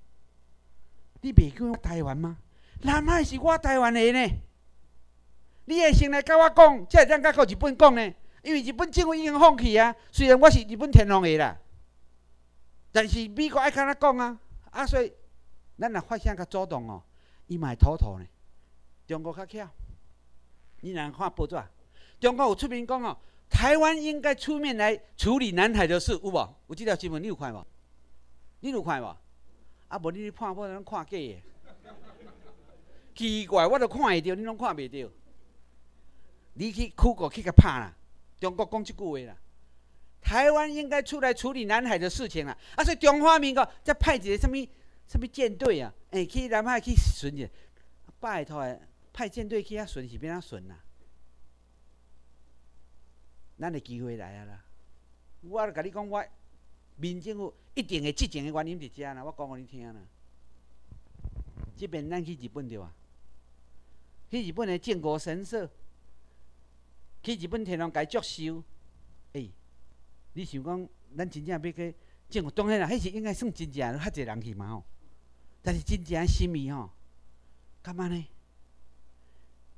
你袂叫我台湾吗？南海是我台湾诶呢。你会先来甲我讲，才会当甲到日本讲呢？因为日本政府已经放弃啊。虽然我是日本天皇诶啦，但是美国爱甲咱讲啊。啊，所以咱若发现较主动哦，伊嘛会妥妥呢。中国较巧，你若看报纸，中国有出面讲哦，台湾应该出面来处理南海的事，有无？有即条新闻你有看无？你有看无？啊，无你看我拢看假的。奇怪，我都看会着，你拢看袂着。你去苦国去甲拍啦，中国讲即句话啦。台湾应该出来处理南海的事情啦，啊，所以中华民国再派一个什么什么舰队啊，哎，去南海去巡去，拜托诶，派舰队去遐巡是变哪巡啦？咱的机会来啊啦！我甲你讲，我民政府一定会执政的原因伫遮啦，我讲互你听啦。即边咱去日本对啊？去日本的靖国神社，去日本天皇该接收，哎。你想讲，咱真正要去靖国当然啦，迄是应该算真正较侪人去嘛吼。但是真正心意吼，干嘛呢？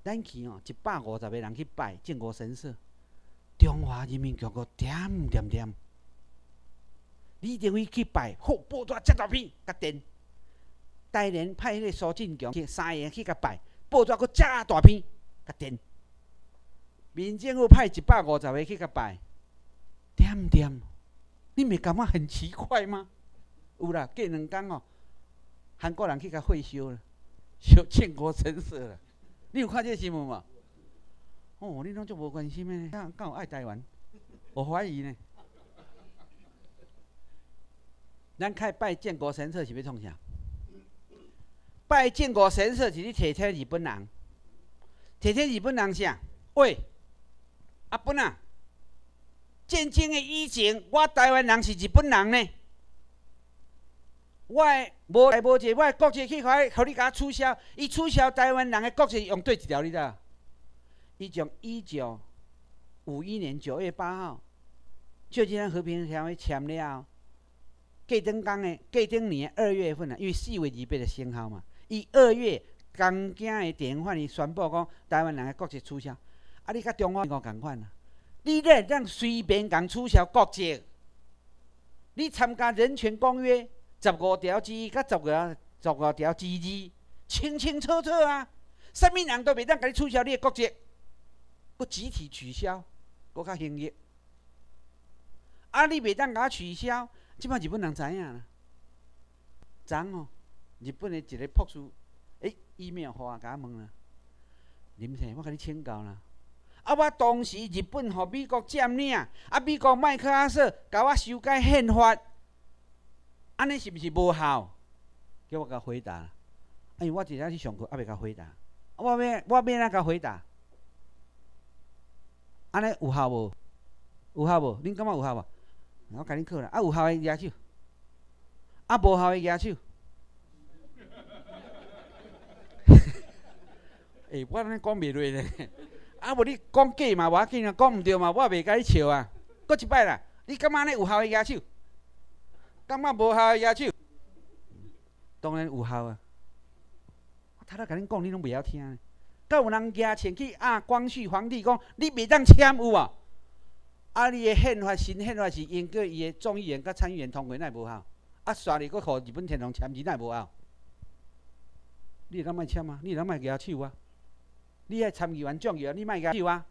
咱去吼一百五十个人去拜靖国神社，中华人民共和国点点点。李登辉去拜，好报纸遮大片，甲电。大连派迄个苏进强去三个去甲拜，报纸搁遮大片，甲电。民政府派一百五十个去甲拜。点点，你袂感觉很奇怪吗？有啦，过两天哦，韩国人去甲会修了，修建国神社了。你有看这新闻无？哦，你拢足无关心诶，敢敢有爱台湾？我怀疑呢。咱开拜建国神社是要创啥？拜建国神社是咧提醒日本人，提醒日本人啥？喂，阿本啊！战争的以前，我台湾人是日本人呢。我无来无者，我国籍去互互你甲取消，伊取消台湾人的国籍用对一条，你知？伊从一九五一年九月八号，旧金山和平条约签了，过顶工的过顶年二月份啊，因为四月二八的生效嘛，伊二月刚惊的电话伊宣布讲台湾人的国籍取消，啊，你甲中华民国共款啊？你咧让随便讲取消国籍？你参加人权公约十五条之一，甲十五十五条之二，清清楚楚啊！什物人都袂当甲你取消你的国籍，不集体取消，搁较轻易。啊，你袂当甲我取消，即摆日本人知影啦。昨哦，日本的一个博士，诶，email 互我甲我问啦，林生，我甲你请教啦。啊！我当时日本互美国占领，啊！美国麦克阿瑟甲我修改宪法，安尼是毋是无效？叫我甲回答。哎，我直接去上课，还袂甲回答。我要我要哪甲回答？安尼有效无？有效无？恁感觉有效无？我甲恁考啦。啊，有效诶举手。啊无效的举手。诶，我安尼讲袂落咧，啊无你讲假嘛，无要紧啊，讲毋对嘛，我也袂甲你笑啊。搁一摆啦，你感觉安尼有效的举手？感觉无效的举手？当然有效啊！我头头甲恁讲，你拢袂晓听呢。敢有人举钱去啊？光绪皇帝讲，你袂当签有无？啊，你的宪法新宪法是英过伊的众议员甲参议员通过，奈无效？啊，煞哩搁互日本天皇签字，奈无效？你会当莫签啊？你会当莫举手啊？你爱参议员、众议员，你莫举手啊？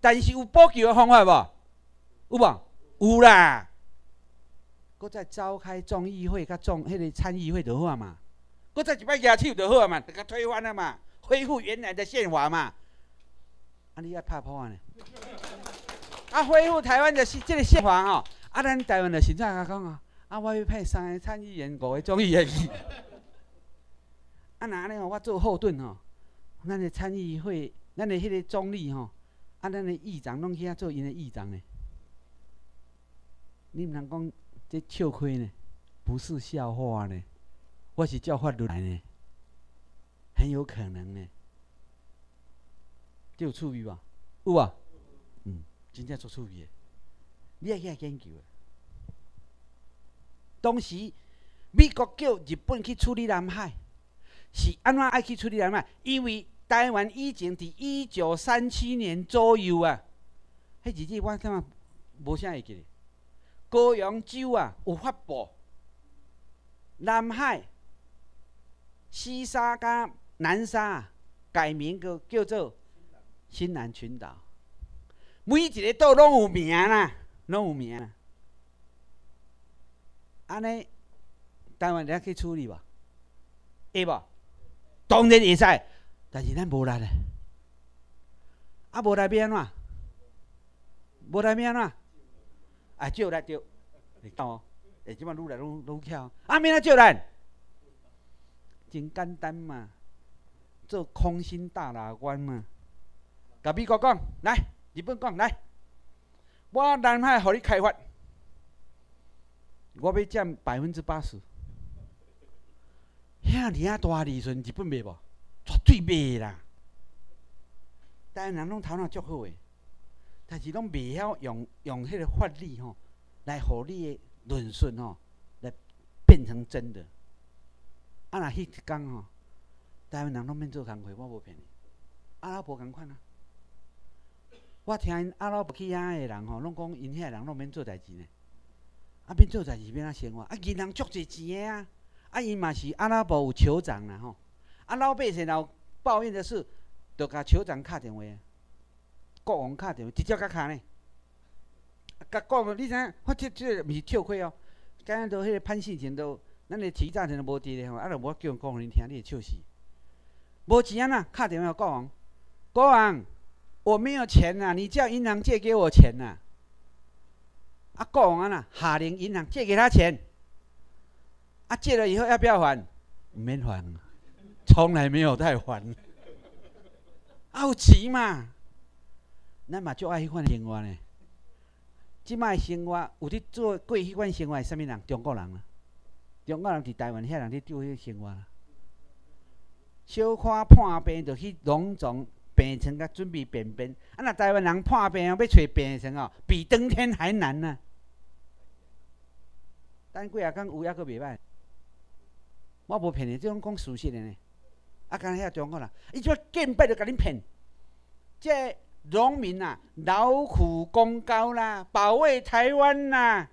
但是有补救的方法无？有无？有啦！搁再召开众议会甲众迄个参议会就好啊嘛。搁再一摆举手就好啊嘛，就甲推翻了嘛，恢复原来的宪法嘛。啊，你爱拍破啊呢？啊，恢复台湾的宪这个宪法吼，啊，咱台湾的现在甲讲啊，啊，我要派三个参议员、五个众议员去。啊，那安尼吼，我做后盾吼，咱的参议会，咱的迄个总理吼，啊，咱的议长拢去遐做因的议长呢。你毋通讲这笑亏呢？不是笑话呢，我是照法律来呢，很有可能呢。有趣味吧？有啊，真正足趣味的，你也去研究的。当时美国叫日本去处理南海，是安怎爱去处理南海？因为台湾以前伫一九三七年左右啊，迄日子我怎啊无啥会记咧。高阳州啊有发布南海西沙甲南沙改名个叫做新南群岛，每一个岛拢有名啦，拢有名啦。安尼台湾人去处理吧，会无？当然会使，但是咱无力咧。啊，无力变安怎？无力变安怎？啊，借来着，你看哦，诶，即摆愈来愈愈巧。啊，免来借咱，真简单嘛，做空心大法官嘛。甲美国讲，来，日本讲，来，我南海互你开发，我要占百分之八十。遐尔啊大利润，日本卖无？绝对卖啦！台湾人拢头脑足好诶，但是拢袂晓用用迄个法律吼，来互你诶论述吼，来变成真的。啊，若迄一工吼，台湾人拢免做工课，我无骗你，阿拉伯共款啊。我听阿拉伯去遐诶人吼，拢讲因遐人拢免做代志呢，啊免做代志免啊生活，啊银行足侪钱诶啊，啊伊嘛是阿拉伯有酋长啦吼，啊老百姓若抱怨的是，着甲酋长敲电话，国王敲电话，直接甲敲呢，甲国王你知影？我这这毋是笑亏哦，刚刚都迄个潘信前都，咱诶提早前都无伫咧吼，啊著无叫人讲互恁听，你会笑死。无钱啊呐，敲电话国王，国王。我没有钱呐，你叫银行借给我钱呐。啊，国王啊，下令银行借给他钱。啊，借了以后要不要还？免还，从来没有再还。有钱嘛，咱嘛就爱迄款生活呢。即摆生活有伫做过迄款生活，啥物人？中国人啊，中国人伫台湾遐人伫做迄生活。小可破病就去农庄。病床甲准备便便，啊！若台湾人破病要找病床哦，比登天还难呢。等几啊工有抑阁袂歹，我无骗你，即种讲事实的呢。啊，敢若遐中国人，伊即见背就甲恁骗。即农民啊，劳苦功高啦，保卫台湾啦，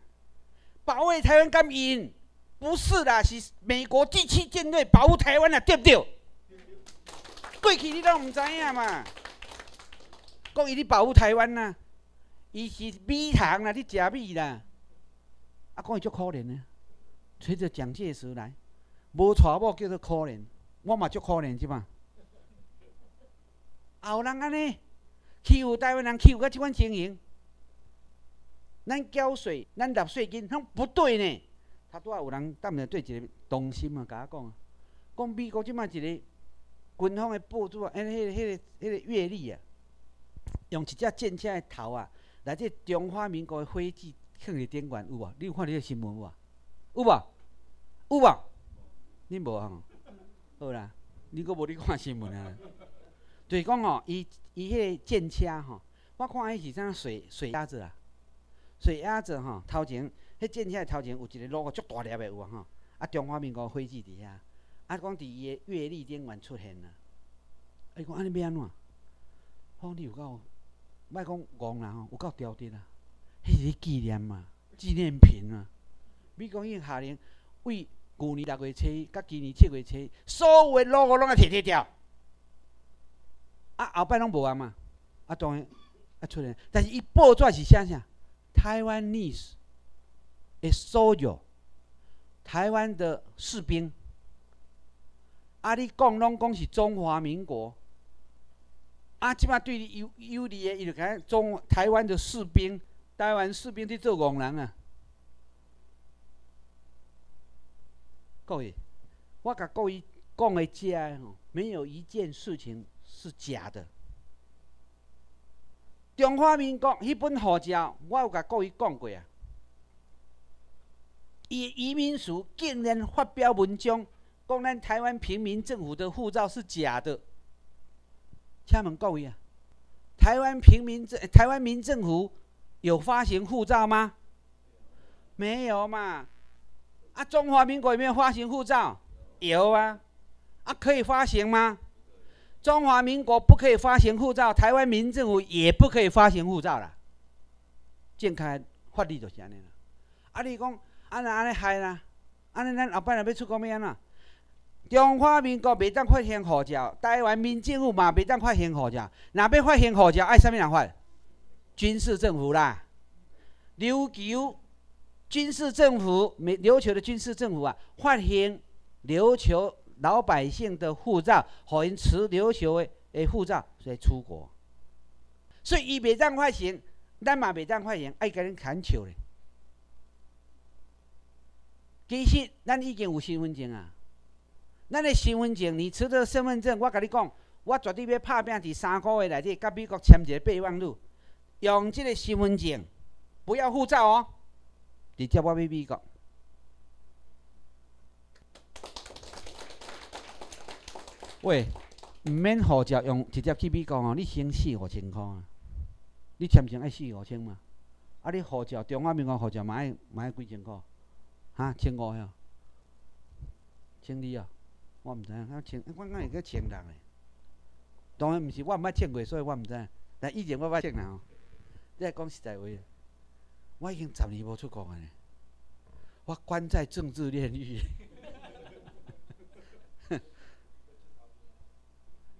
保卫台湾敢因？不是啦，是美国第七舰队保护台湾啦，对不对？过去你拢毋知影嘛？讲伊咧保护台湾呐，伊是米糖啦，你食米啦。啊，讲伊足可怜呢，随着蒋介石来，无娶某叫做可怜，我嘛足可怜即嘛。后人安尼欺负台湾人，欺负到即款情形，咱缴税，咱纳税金，拢不对呢。他拄仔有人当面对一个同心啊，甲我讲，讲美国即摆一个。军方的部署啊，迄、迄、迄个、迄个阅历啊，用一只战车的头啊，来这中华民国的徽记放伫顶悬有无？你有看到个新闻无？有无？有无？恁无吼？好啦，你阁无咧看新闻啊？就是讲吼，伊伊迄个舰车吼，我看迄是啥水水鸭子啊？水鸭子吼，头前迄舰车的头前有一个 logo 足大粒的有啊吼，啊中华民国徽记伫遐，啊讲伫伊的阅历顶缘出现啊。伊讲安尼要安怎？我讲你有够，莫讲戆人吼，有够刁滴啊！迄是纪念嘛，纪念品啊。美国已经下令，为旧年六月初甲今年七月初，所有的 logo 拢要摕摕掉。啊，后摆拢无啊嘛，啊当然啊出现，但是伊报纸是写啥？台湾历史的所有台湾的士兵，啊你讲拢讲是中华民国。啊，即摆对你有有利的，伊就讲中台湾的士兵，台湾士兵伫做戆人啊！各位，我甲各位讲的遮吼，没有一件事情是假的。中华民国迄本护照，我有甲各位讲过啊。伊移民署竟然发表文章，讲咱台湾平民政府的护照是假的。请问各位啊，台湾平民政台湾民政府有发行护照吗？没有嘛？啊，中华民国有没有发行护照？有啊。啊，可以发行吗？中华民国不可以发行护照，台湾民政府也不可以发行护照啦。健康法律就是安尼啦。啊，你讲安尼安尼害啦？安尼咱后摆若要出国要安怎？中华民国袂当发行护照，台湾民政府嘛袂当发行护照。若要发行护照，爱啥物人发？军事政府啦，琉球军事政府，琉球的军事政府啊，发行琉球老百姓的护照，互因持琉球的诶护照来出国。所以伊袂当发行，咱嘛袂当发行，爱甲恁砍笑咧。其实咱已经有身份证啊。咱的身份证，你持着身份证，我甲你讲，我绝对要拍拼伫三个月内底，甲美国签一个备忘录，用即个身份证，不要护照哦，直接我去美国。喂，毋免护照，用直接去美国哦，你先四五千箍啊，你签证爱四五千嘛？啊，你护照，中华民国护照嘛爱嘛爱几千箍？哈，千五哟，千二啊？我毋知影，我请，我敢会去请人诶。当然毋是，我毋捌请过，所以我毋知。影。但以前我捌请人哦。你讲实在话，我已经十年无出国啊。我关在政治炼狱。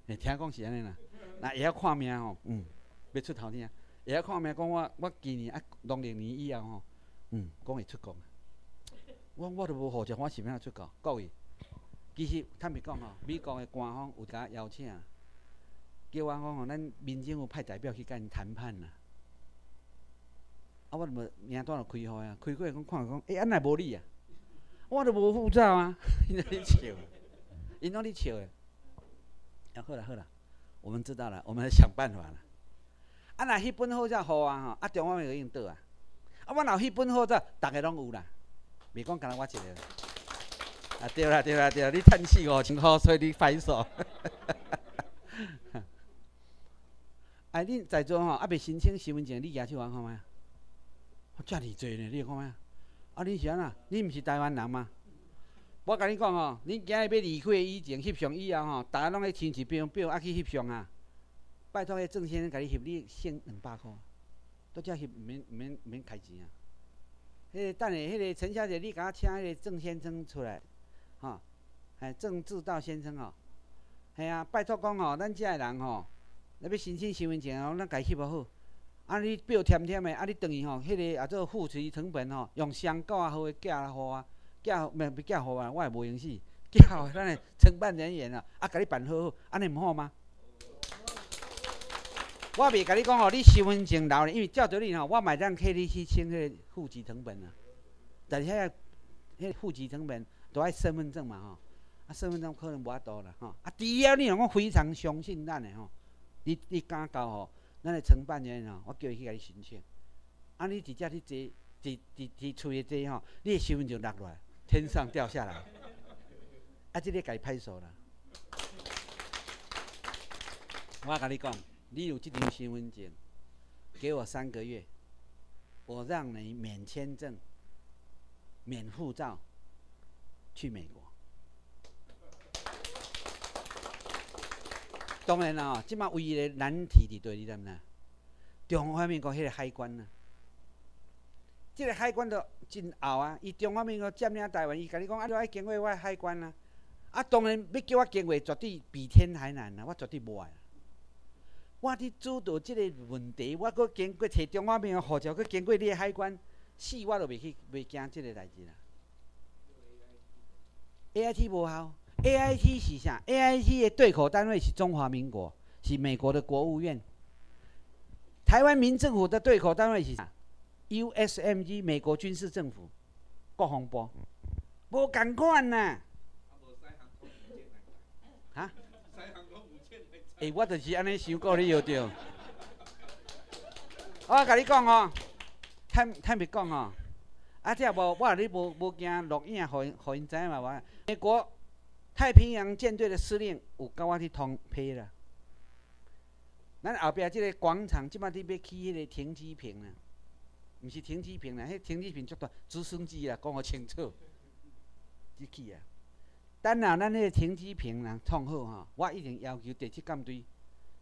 诶，听讲是安尼啦。那会晓看命吼，嗯，要出头天。会晓看命，讲我我今年啊，农历年以后吼，嗯，讲会出国。我我都无护照，我是要出国？各位。其实坦白讲吼，美国的官方有甲邀请，叫我讲吼，咱民政府派代表去甲因谈判啦。啊，我著无名单就开开啊，开开讲看讲，哎，安奈无你啊？我著无护照啊，因在咧笑，因拢咧笑诶。啊，好啦好啦，我们知道了，我们想办法啦。啊，若迄本护照好啊吼，啊，中华民国用倒啊。啊，我若迄本护照，逐个拢有啦，袂讲干那我一个。啊对啦对啦对啦，你趁四五千箍，所以你拍手。啊，恁在座吼，还未申请身份证，你举手看觅啊？遮尔济呢，你看觅啊？啊，你是安那？你毋是台湾人吗？我甲你讲吼，恁今日要离开以前翕相以后吼，逐个拢咧亲戚表表啊去翕相啊。拜托，迄郑先生甲你翕，你省两百箍，都遮翕毋免毋免毋免开钱啊。迄个等下，迄个陈小姐，你甲我请迄个郑先生出来。吼，哎，郑志道先生哦，系啊，拜托讲吼，咱遮个人吼，要申请身份证吼，咱家翕无好，啊，你表添添的，啊，你等于吼，迄个也做付持成本吼，用上够啊好个寄互我，寄袂不寄互我，我也无用死，寄互咱的承办人员啊，啊，甲你办好好，安尼毋好吗？我袂甲你讲吼，你身份证留咧，因为照着你吼，我嘛当替你去请迄个户籍成本啊，但是迄个迄户籍成本。都爱身份证嘛吼，啊身份证可能无法度啦吼，啊除了你若讲非常相信咱的吼，你你敢交吼，咱的承办人吼，我叫伊去甲你申请，啊你直接去坐伫伫伫厝的这吼，你的身份证落来，天上掉下来，啊，这个该拍手啦。我甲你讲，你有这张身份证，给我三个月，我让你免签证、免护照去美国。当然啦，即马唯一的难题伫对你知影？中华民国迄个海关啊，即个海关都真后啊！伊中华民国占领台湾，伊甲你讲啊，你爱经过我海关啊！啊，当然要叫我经过，绝对比天还难啊！我绝对无爱。我伫主导即个问题，我阁经过摕中华民国护照，搁经过你的海关，死我都袂去，袂惊即个代志啦。A I T 无效。A I T 是啥？A I T 的对口单位是中华民国，是美国的国务院。台湾民政府的对口单位是啥？U S M G 美国军事政府，国防部。无共款呐。哈？诶，我就是安尼想过，你要着。我甲你讲哦，坦坦白讲哦，啊，这无我你无无惊录影，互因互因知嘛？我美国。太平洋舰队的司令有甲我去通批啦。咱后壁即个广场即摆伫要起迄个停机坪啦，毋是停机坪啦，迄停机坪足大，直升机啦，讲互清楚。即起啊！等下咱迄个停机坪啦创好吼，我一定要求第七舰队，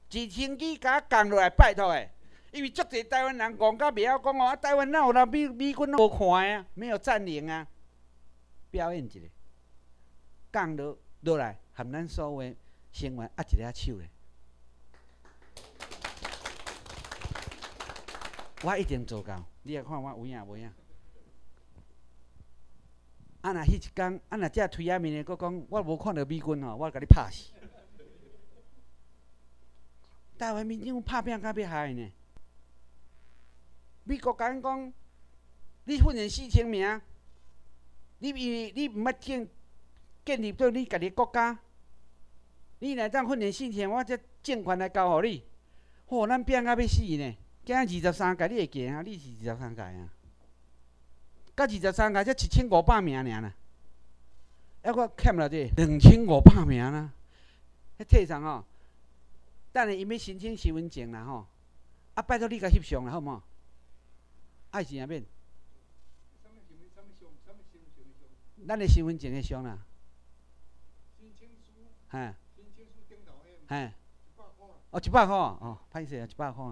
直升机甲降落来拜托诶，因为足侪台湾人讲甲袂晓讲哦，啊台湾哪有人美美军无看啊，没有占领啊，表演一下，降落。落来，含咱所有成员握一个手咧。我一定做到，你来看我有影无影？啊，若迄一工，啊，若遮推阿面的，佫讲我无看到美军吼，我甲你拍死。台湾民众拍拼甲要害呢？美国讲讲，你训练四千名，你为你毋捌建？建立做你家己国家，你来当训练四千，我则政权来交互你。嚯，咱拼甲要死呢！今二十三届你会记啊？你是二十三届啊？到二十三届才一千五百名尔啦，还佫欠了这两千五百名啦。迄退上吼，等下伊要申请身份证啦吼，啊拜托你甲翕相啦，好无？爱是阿免？咱的身份证的相啦。嘿，嘿，哦，一百块哦，歹势啊，一百块。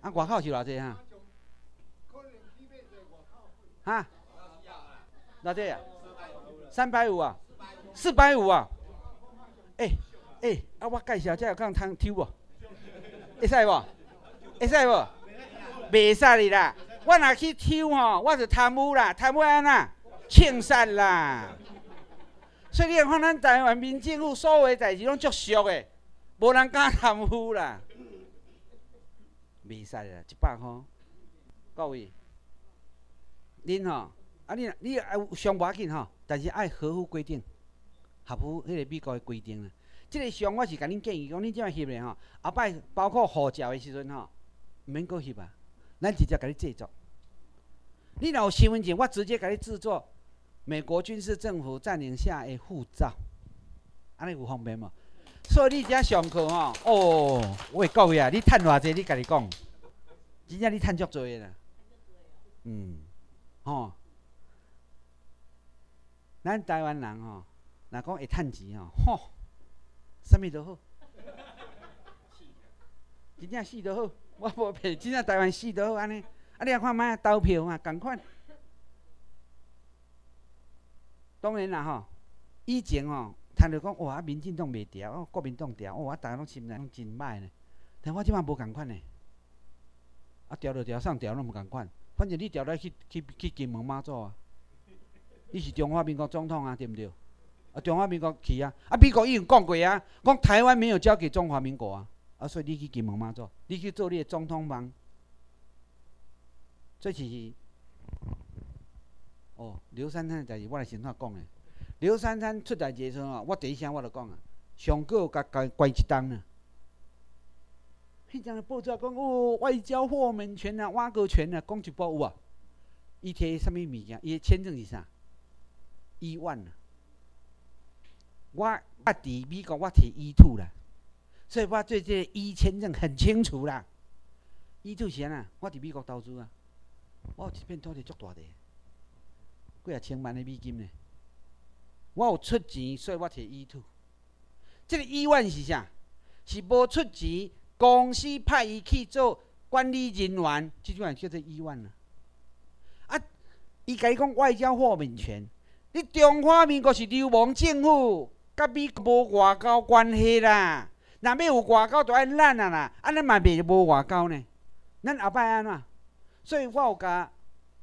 啊，外口是偌济哈？哈？偌济啊？三百五啊？四百五啊？诶诶，啊，我介绍，这有通通抽无？会使无？会使无？袂使哩啦！我若去抽吼，我就贪污啦，贪污安怎？清算啦！所以你看，咱台湾民政府所有代志拢足俗的，无人敢贪污啦。袂使啦，一百块。各位，恁吼，啊你你爱上无要紧吼，但是爱合乎规定，合乎迄个美国的规定啦。即个上我是甲恁建议讲，恁即摆翕咧吼，后摆包括护照的时阵吼，毋免搁翕啊，咱直接甲你制作。你若有身份证，我直接给你制作。美国军事政府占领下的护照，安尼有方便无？所以你遮上课吼，哦，喂各位啊，你趁偌济？你家己讲，真正你趁足多啦。嗯，吼，咱台湾人吼，若讲会趁钱吼，吼，啥物都好，真正死都好，我无骗，真正台湾死都好安尼。啊，你看卖投票嘛，共款。当然啦吼，以前吼，听着讲哇，民进党袂调，哦，国民党调，哦，啊，逐个拢心人真歹呢。但我即摆无共款呢，啊，调就调，上调拢无共款。反正你调来去去去金门妈祖啊，你是中华民国总统啊，对毋对？啊，中华民国去啊，啊，美国已经讲过啊，讲台湾没有交给中华民国啊，啊，所以你去金门妈祖，你去做你的总统忙，这是。哦，刘三三代志我来先怎讲诶？刘三三出代志的时阵，我第一声我就讲啊，上个甲甲关一档呢。迄阵报纸讲哦，外交豁免权啊，挖沟权啊，讲一部有啊。伊摕啥物物件？伊签证是啥？一万啊！我我伫美国，我摕 E two 啦，所以我对这个 E 签证很清楚啦。E two 是安啊？我伫美国投资啊，我有一片土地足大的，几啊千万的美金呢。我有出钱，所以我摕 E two。这个一万是啥？是无出钱，公司派伊去做管理人员，即种叫做一万啊。啊，伊甲伊讲外交豁免权，你中华民国是流氓政府，甲美国无外交关系啦。若要有外交，就爱咱啊啦，安尼嘛袂无外交呢。咱后摆安怎？所以我有甲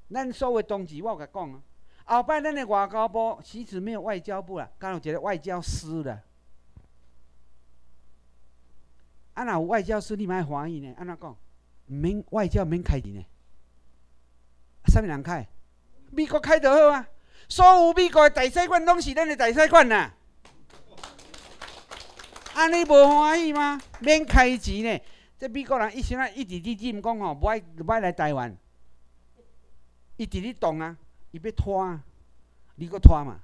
咱所有同志，我有甲讲啊，后摆咱的外交部其实没有外交部啦，干有一个外交司啦。啊，若有外交司，你莫爱欢喜呢？安怎讲？毋免外交，毋免开钱呢？啥物人开？美国开就好啊！所有美国的大使馆拢是咱的大使馆呐。安尼无欢喜吗？免开钱呢？这美国人一生啊一直伫忍讲吼，无爱无爱来台湾，伊伫动啊，伊要拖啊，你搁拖嘛？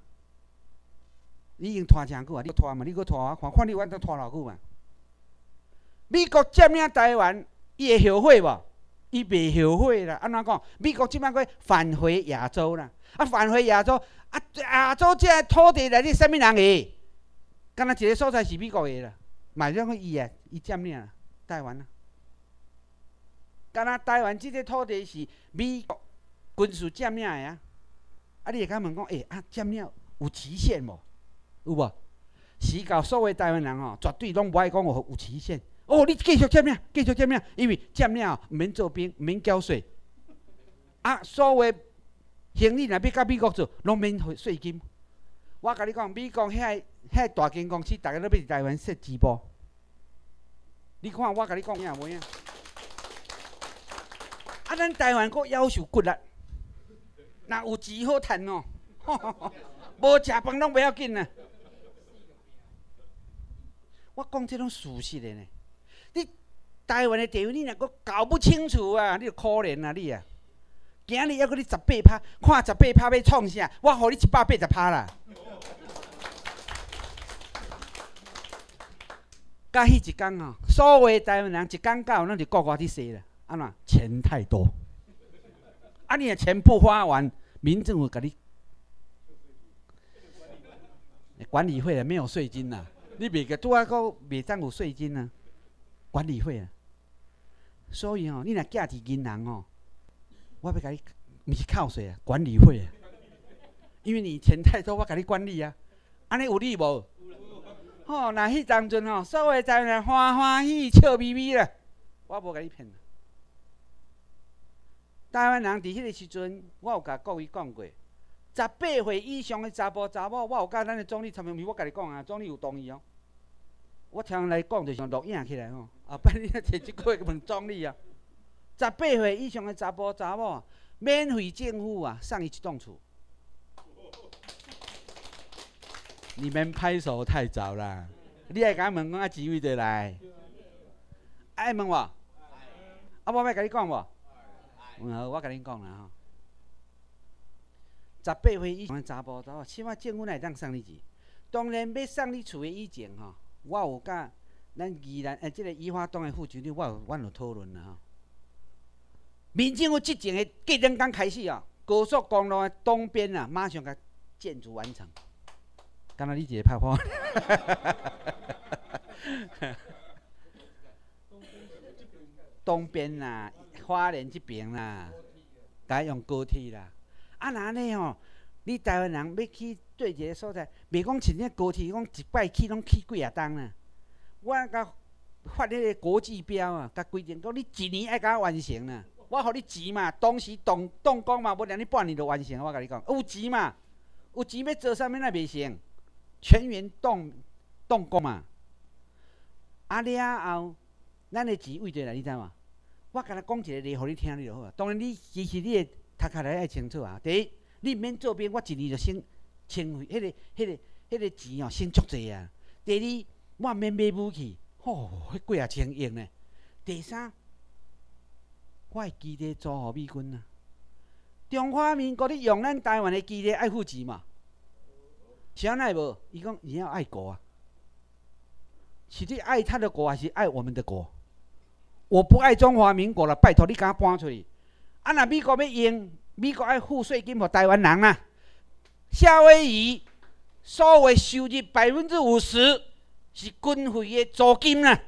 你已经拖诚久啊，你拖嘛？你搁拖啊？看看你阮都拖偌久嘛？美国占领台湾，伊会后悔无？伊袂后悔啦。安怎讲？美国即摆个返回亚洲啦，啊，返回亚洲，啊，亚洲即个土地内底啥物人个？敢若一个所在是美国个啦，嘛种个伊啊，伊占领台湾啊。敢若台湾即个土地是美国军事占领的啊？啊，你会甲问讲，诶，啊，占领有期限无？有无？死到所有台湾人吼，绝对拢无爱讲有有期限。哦，你继续占领，继续占领，因为占领毋免做兵，毋免交税。啊，所有行李若要甲美国做，拢免税金。我甲你讲，美国遐遐大间公司，逐个都要伫台湾设支部。你看，我甲你讲影无影？啊，咱台湾阁要求骨力，若有钱好趁哦。无食饭拢不要紧啊。我讲这种事实的呢。你台湾的地位，你若阁搞不清楚啊，你就可怜啊你啊！今日还阁你十八拍，看十八拍要创啥？我互你一百八十拍啦！甲迄一工哦，所有台湾人一讲到，咱就国外去踅啦。安怎？钱太多，啊！你若钱不花完，民政府甲你管理费啊，没有税金呐。你袂个拄啊个袂当有税金啊？管理费啊，所以吼，你若寄伫银行吼，我要甲你，毋是扣税啊，管理费啊。因为你钱太多，我甲你管理啊，安尼有理无？吼，若迄当阵吼，所有在人欢欢喜笑眯眯啦，我无甲你骗。台湾人伫迄个时阵，我有甲各位讲过，十八岁以上的查甫查某，我有甲咱的总理参面，我甲你讲啊，总理有同意哦。我听人来讲，就是录影起来吼。后摆你啊，摕即个问总理啊，十八岁以上的查甫查某，免费政府啊送伊一栋厝。你们拍手太早啦！你爱甲问讲啊，几位得来？爱问我？啊，我要甲你讲无？嗯，我甲你讲啦吼。十八岁以前查甫查某，起码政府会当送你钱。当然要送你厝的以前吼。我有甲咱宜兰诶，即个宜花东的副局长，我有我有讨论啦吼。民政府即前诶，隔两工开始哦，高速公路的东边啊，马上甲建筑完成。敢若你一个拍破。东边啦，花莲即边啦，改用高铁啦。啊，那呢吼？你台湾人要去对一个所在，袂讲像只高铁，讲一摆去拢去几啊冬啦。我甲发迄个国际标啊，甲规定讲你一年爱甲我完成啦。我互你钱嘛，当时动动工嘛，无两你半年就完成。我甲你讲，有钱嘛，有钱要做啥物那袂成？全员动动工嘛。啊了后，咱的钱为伫来，你知嘛？我甲他讲一个例，互你听你就好啊。当然，你其实你的读下来爱清楚啊。第一。你毋免做兵，我一年就省清，迄个、迄个、迄个钱哦，省足济啊。第二，我免买武器，吼，迄几啊千用呢。第三，我基地租互美军啊。中华民国咧用咱台湾的基地爱护钱嘛？是安奈无？伊讲你要爱国啊，是你爱他的国还是爱我们的国？我不爱中华民国了，拜托你赶快搬出去。啊，那美国要用，美国爱付税金给台湾人啊。夏威夷所有收入百分之五十是军费的租金啊，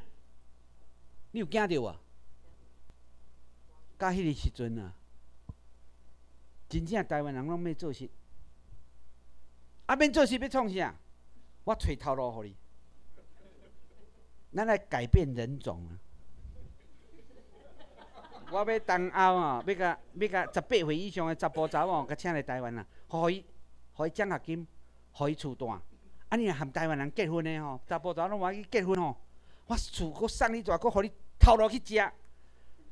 你有惊到无？到迄个时阵啊，真正台湾人拢要做事，啊免做事要创啥？我找头路互你，咱来改变人种啊！我要东欧哦，要甲要甲十八岁以上的查甫查某，甲请来台湾啊，互伊互伊奖学金，互伊厝住。啊，你若含台湾人结婚的吼，查甫查某拢我去结婚吼，我厝搁送你偌，搁互你头路去食。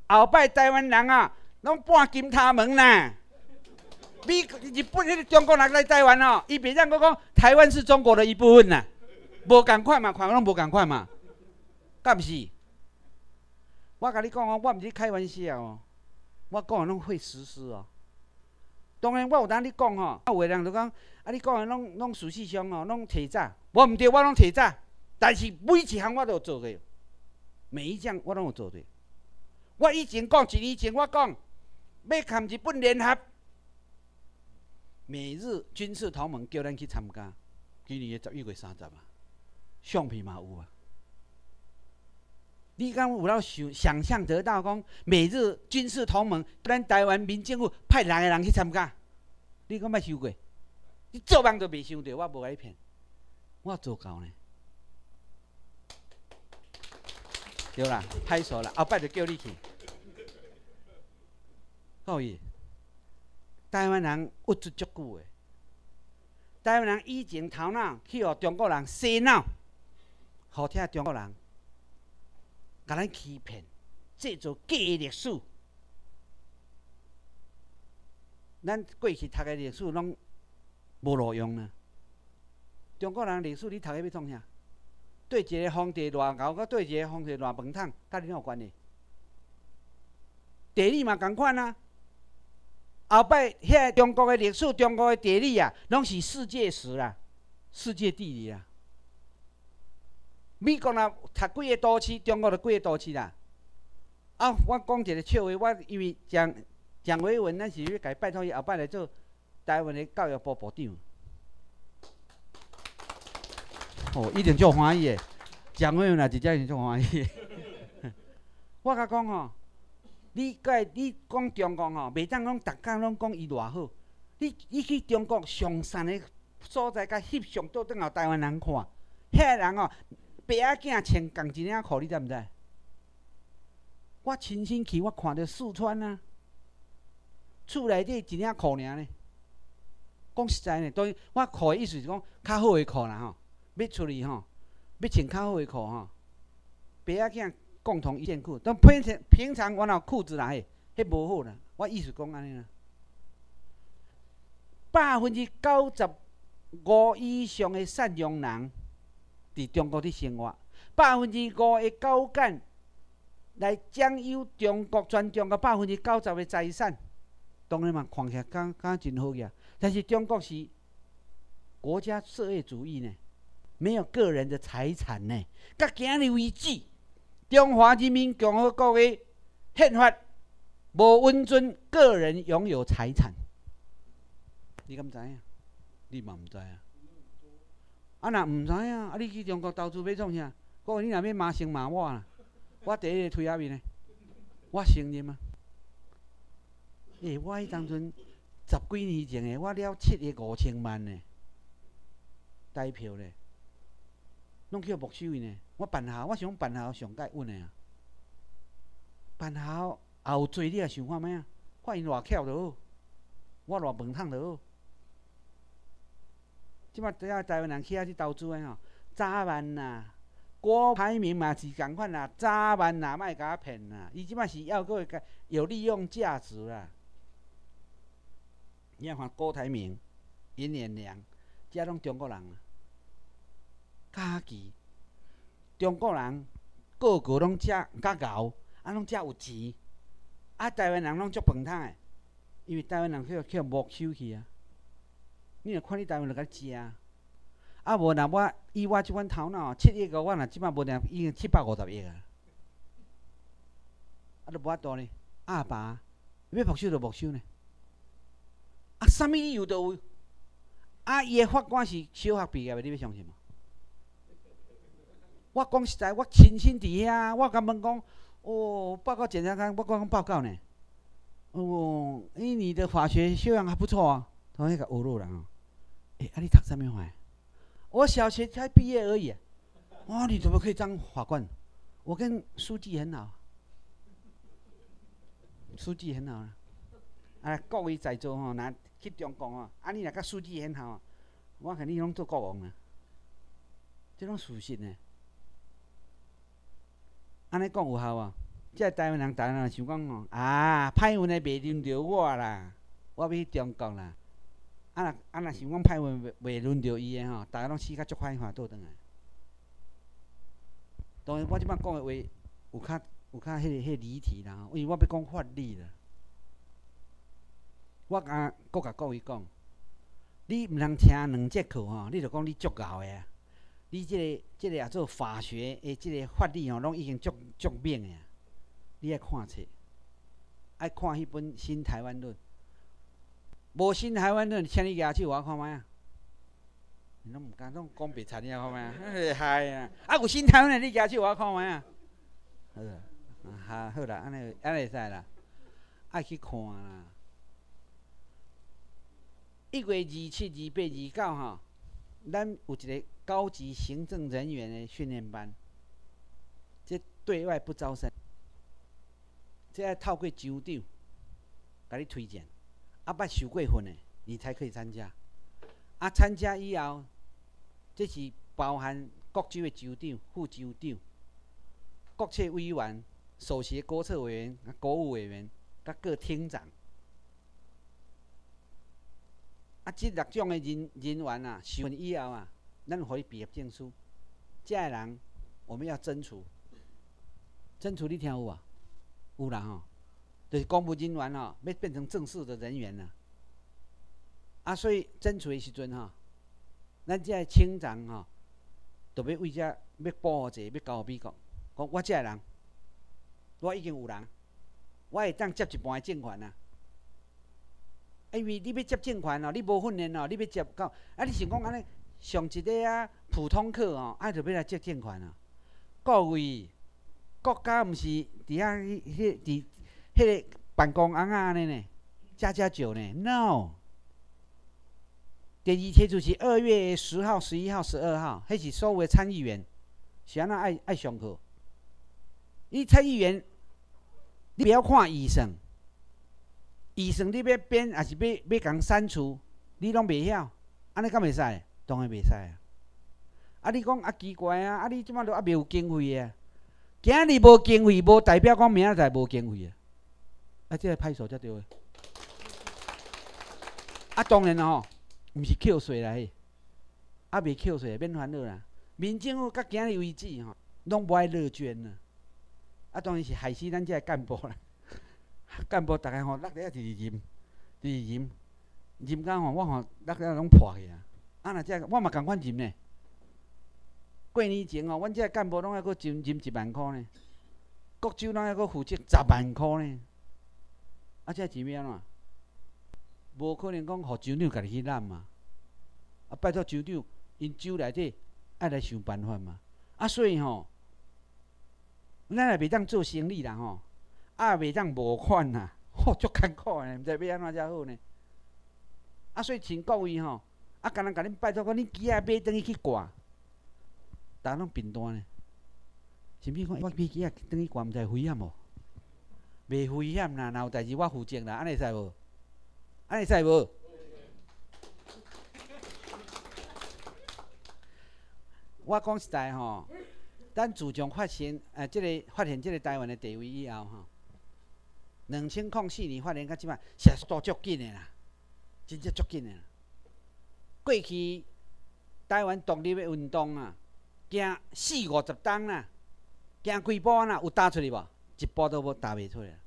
后摆台湾人啊，拢半金他门呐。美日本迄个中国人来台湾哦，伊别让我讲台湾是中国的一部分呐，无共款嘛，看拢无共款嘛，敢毋是？我甲你讲哦，我毋是开玩笑哦，我讲的拢会实施哦。当然，我有当你讲吼，啊，有个人就讲，啊，你讲的拢拢事实上哦，拢提早，我毋对，我拢提早，但是每一项我都有做对，每一项我拢有做对。我以前讲一年前，我讲要含日本联合美日军事同盟，叫咱去参加，今年的十一月三十啊，相片嘛有啊。你敢有了想想象得到讲美日军事同盟，咱台湾民政府派两个人去参加？你敢捌想过？你做梦都未想到，我无爱骗，我做到呢。对啦，拍手啦，后摆就叫你去。各位，台湾人物质足久的，台湾人以前头脑去互中国人洗脑，好听中国人。甲咱欺骗，制造假历史。咱过去读的历史拢无路用呢。中国人历史你读的要创啥？对一个皇帝偌牛，甲对一个皇帝偌饭桶，甲你有关系？地理嘛共款啊。后摆遐中国的历史、中国的地理啊，拢是世界史啦，世界地理啊。美国若读几个都市，中国就几个都市啦。啊，我讲一个笑话，我因为蒋蒋维文，咱是要甲伊拜托伊后摆来做台湾的教育部部长。哦，一定足欢喜的。蒋维文也直接是足欢喜。我甲讲吼，你甲你讲中国吼，袂当讲逐工拢讲伊偌好。你你去中国上善的所在，甲翕相倒转后台湾人看，遐人哦。爸仔囝穿共一领裤，你知毋知？我亲身去，我看着四川啊，厝内底一领裤尔呢。讲实在呢，当然我裤的意思是讲较好的裤啦吼，要出去吼，要穿较好的裤吼。爸仔囝共同一件裤，但平常平常我那裤子啦嘿，迄无好啦。我意思讲安尼啦，百分之九十五以上的善良人。伫中国伫生活，百分之五的高干来占有中国全中国百分之九十的财产，当然嘛，看起来敢敢真好呀。但是中国是国家社会主义呢，没有个人的财产呢。到今日为止，中华人民共和国的宪法无允准个人拥有财产。你敢知影？你嘛毋知啊？啊，若毋知影，啊，你去中国投资要创啥？讲你若要骂生骂我啦，我第一个推下面呢，我承认啊。诶，我迄当阵十几年前诶，我了七个五千万呢，代票呢，拢去没收呢。我办好，我想办好上盖稳的啊。办好后做你也想看咩啊？看因偌巧就好，我偌笨桶就好。即摆只要台湾人去遐去投资诶吼，早晚呐，郭台铭嘛是共款啦，早晚呐，莫甲我骗啦，伊即摆是要个有利用价值啦。你看郭台铭、尹彦良，遮拢中国人，假期，中国人个个拢遮较牛，啊拢遮有钱，啊台湾人拢足笨桶诶。因为台湾人去去没收去啊。你若看你台湾人甲食，啊啊无若我以我即款头脑，七亿个我若即摆无定已经七百五十亿啊，啊都无法度呢。阿爸要没收就没收呢，啊，啥物理由都有。啊，伊诶法官是小学毕业诶，你要相信无？我讲实在，我亲身伫遐，我甲问讲，哦，报告检察官，我讲报告呢。哦，诶，你的法学修养还不错啊，同迄个欧陆人哦。诶，啊，你读啥物法？我小学才毕业而已。啊哇，你怎么可以当法官？我跟书记很好，书记很好啊。啊，各位在座吼，若去中共吼，啊，你若甲书记很好，我肯定拢做国王啊。即种事实呢？安尼讲有效无？即个台湾人，台湾人想讲吼，啊，歹运诶袂轮着我啦，我要去中国啦。啊若啊若想讲歹运袂袂轮着伊诶吼，逐个拢死甲足快快倒转来。当然，我即摆讲诶话有较有较迄个迄个离题啦，因为我要讲法律啦。我甲搁甲各位讲，你毋通听两节课吼，你着讲你足够诶啊。你即个、即个也做法学诶，即个法律吼，拢已经足足明诶啊。你爱看册，爱看迄本《新台湾论》。无《新台湾论》，请你举手我看觅啊。你拢毋敢拢讲白贼尔看觅啊？嗨啊！啊有《新台湾论》，你举手我看觅啊。好啦，哈好啦，安尼安尼会使啦，爱去看啦。一月二七、二八、二九吼，咱有一个。高级行政人员的训练班，这对外不招生，这要透过州长甲你推荐，啊，捌受过训的，你才可以参加。啊，参加以后，这是包含各州的州长、副州长、国策委员、首席国策委员、国务委员、甲各厅长。啊，这六种的人人员啊，受训以后啊。咱互伊毕业证书，遮个人我们要争取，争取你听有无？有啦吼，就是公务人员吼，要变成正式的人员啦。啊，所以争取的时阵吼，咱遮个厅长吼，特别为遮要保护者，要交互美国，讲我遮个人，我已经有人，我会当接一半的政权啊。因为你要接政权哦，你无训练哦，你要接到，啊，你想讲安尼？上一个啊，普通课哦，爱着要来接政权啊。各位，国家毋是伫遐迄伫迄个办公室安尼呢，加加酒呢？No。第二天就是二月十号、十一号、十二号，迄是所有参议员是安那爱爱上课。伊参议员，你不要看医生，医生你要编还是要要共删除，你拢袂晓，安尼敢袂使？当然袂使啊！啊，你讲啊奇怪啊！啊，你即摆都啊袂有经费啊？今日无经费，无代表讲明仔载无经费啊！啊，即个派出所才对。啊，当然吼，毋是扣税啦，啊袂扣税免烦恼啦。民政府甲今日为止吼，拢无爱乐捐啊。啊，当然是害死咱遮个干部啦。干部逐个吼，落咧直直啉，直直啉，啉到吼，我吼落咧拢破去啊！啊，若遮我嘛共款啉呢。过年前哦，阮遮干部拢还阁啉啉一万箍呢，各州拢还阁负责十万箍呢。啊，遮钱要安怎？无可能讲互州长家己去揽嘛。啊，拜托州长，因州内底爱来想办法嘛。啊，所以吼，咱也袂当做生意啦吼，啊，袂当无款啦，吼，足艰苦诶，毋知要安怎才好呢。啊，所以请各位吼。啊！干人甲恁拜托讲，恁机仔买等于去挂，逐个拢平单呢。是毋是讲我买机仔等于挂，毋知危险无？袂危险啦，若有代志我负责啦，安尼使无？安尼使无？我讲实在吼，咱自从发现诶，即个发现即个台湾的地位以后吼，两千零四年发现到即摆，速度足紧的啦，真正足紧的。过去台湾独立的运动啊，行四五十冬啦，行几步啊？有打出去无？一步都无打袂出来。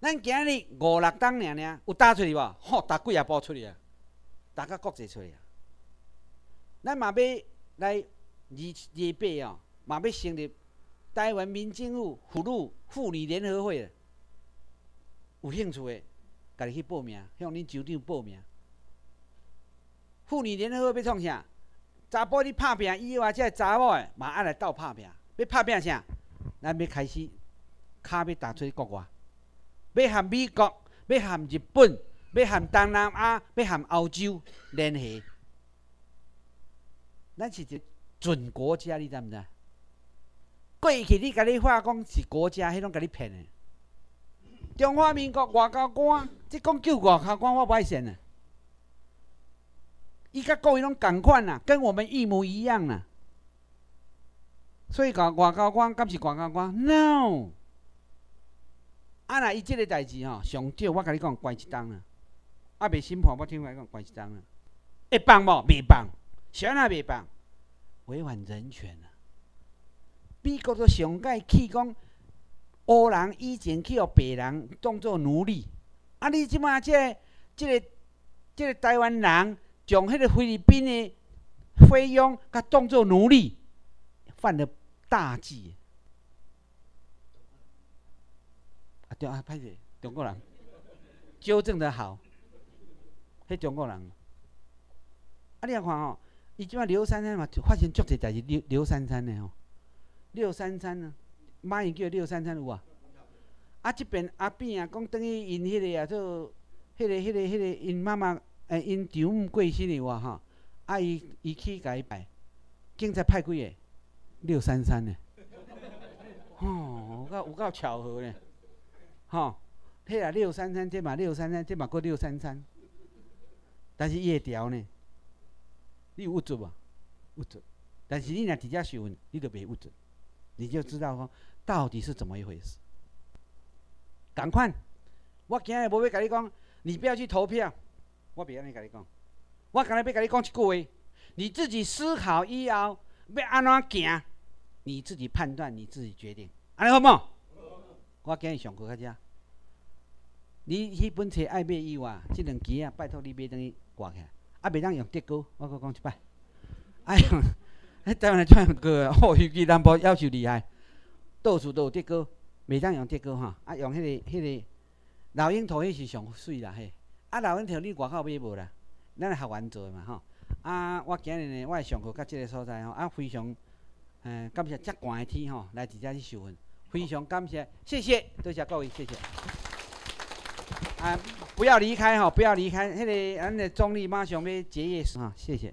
咱今日五六档尔尔，有打出去无？吼，打几啊部出去啊？打到国际出去啊？咱嘛要来二二八哦，嘛要成立台湾民政府妇女妇女联合会，有兴趣的，家己去报名，向恁酋长报名。妇女联合会要创啥？查甫你拍拼以外，即查某诶嘛爱来斗拍拼。要拍拼啥？咱要开始卡要打出去国外，要和美国、要和日本、要和东南亚、要和欧洲联系。咱是一准国家，你知毋知？过去你甲你话讲是国家，迄拢甲你骗诶。中华民国外交官，即讲救外交官，我不爱信啊。伊甲各位拢共款啦，跟我们一模一样啦。所以讲外交官，敢是外交官？No。啊，那伊即个代志吼，上少我甲你讲关一档啊。啊，袂审判，我听来讲关一档啊。会放无？未放。啥人未放？违反人权啊！美国都上届去讲，黑人以前去互白人当做奴隶，啊！你即马即个、即个、即个台湾人。将迄个菲律宾的菲佣，甲当做奴隶，犯了大忌。啊对啊，歹势，中国人纠正得好，迄中国人。啊，你啊看吼，伊即摆刘三三嘛，发生足侪代志。刘刘三三的吼，刘三三呢，马英叫刘三三有啊？啊，即边阿扁啊，讲等于因迄个啊，做迄个、迄个、迄个因妈妈。诶，因丈母过身的话吼，啊伊伊去甲伊拜，警察派几个？六三三呢？吼，有够有够巧合呢？吼，迄啊六三三，这嘛六三三，这嘛过六三三，但是伊会调呢？你有准无？有准，但是你若直接询问，你就袂有准，你就知道讲到底是怎么一回事。赶快，我今日无要甲你讲，你不要去投票。我别安尼甲你讲，我刚才要甲你讲一句话，你自己思考以后要安怎行，你自己判断，你自己决定，安尼好无？我今日上课较遮，你迄本册爱买以外，即两期啊，拜托你买等于挂起来，啊，袂当用德歌，我搁讲一摆，哎呀，迄台湾的唱歌哦，尤其南部要求厉害，到处都有德歌，袂当用德歌哈，啊，用迄个迄个老鹰头迄是上水啦嘿。啊，老阮条你外口买无啦？咱学员做嘛吼。啊，我今日呢，我上课到即个所在吼，啊，非常，嗯，感谢遮寒的天吼，来直接去受训，非常感谢，谢谢，多谢各位，谢谢。啊，不要离开吼，不要离开，迄个咱的总理马上要结业哈，谢谢。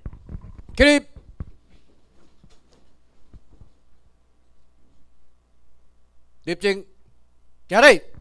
起立，立正，行礼。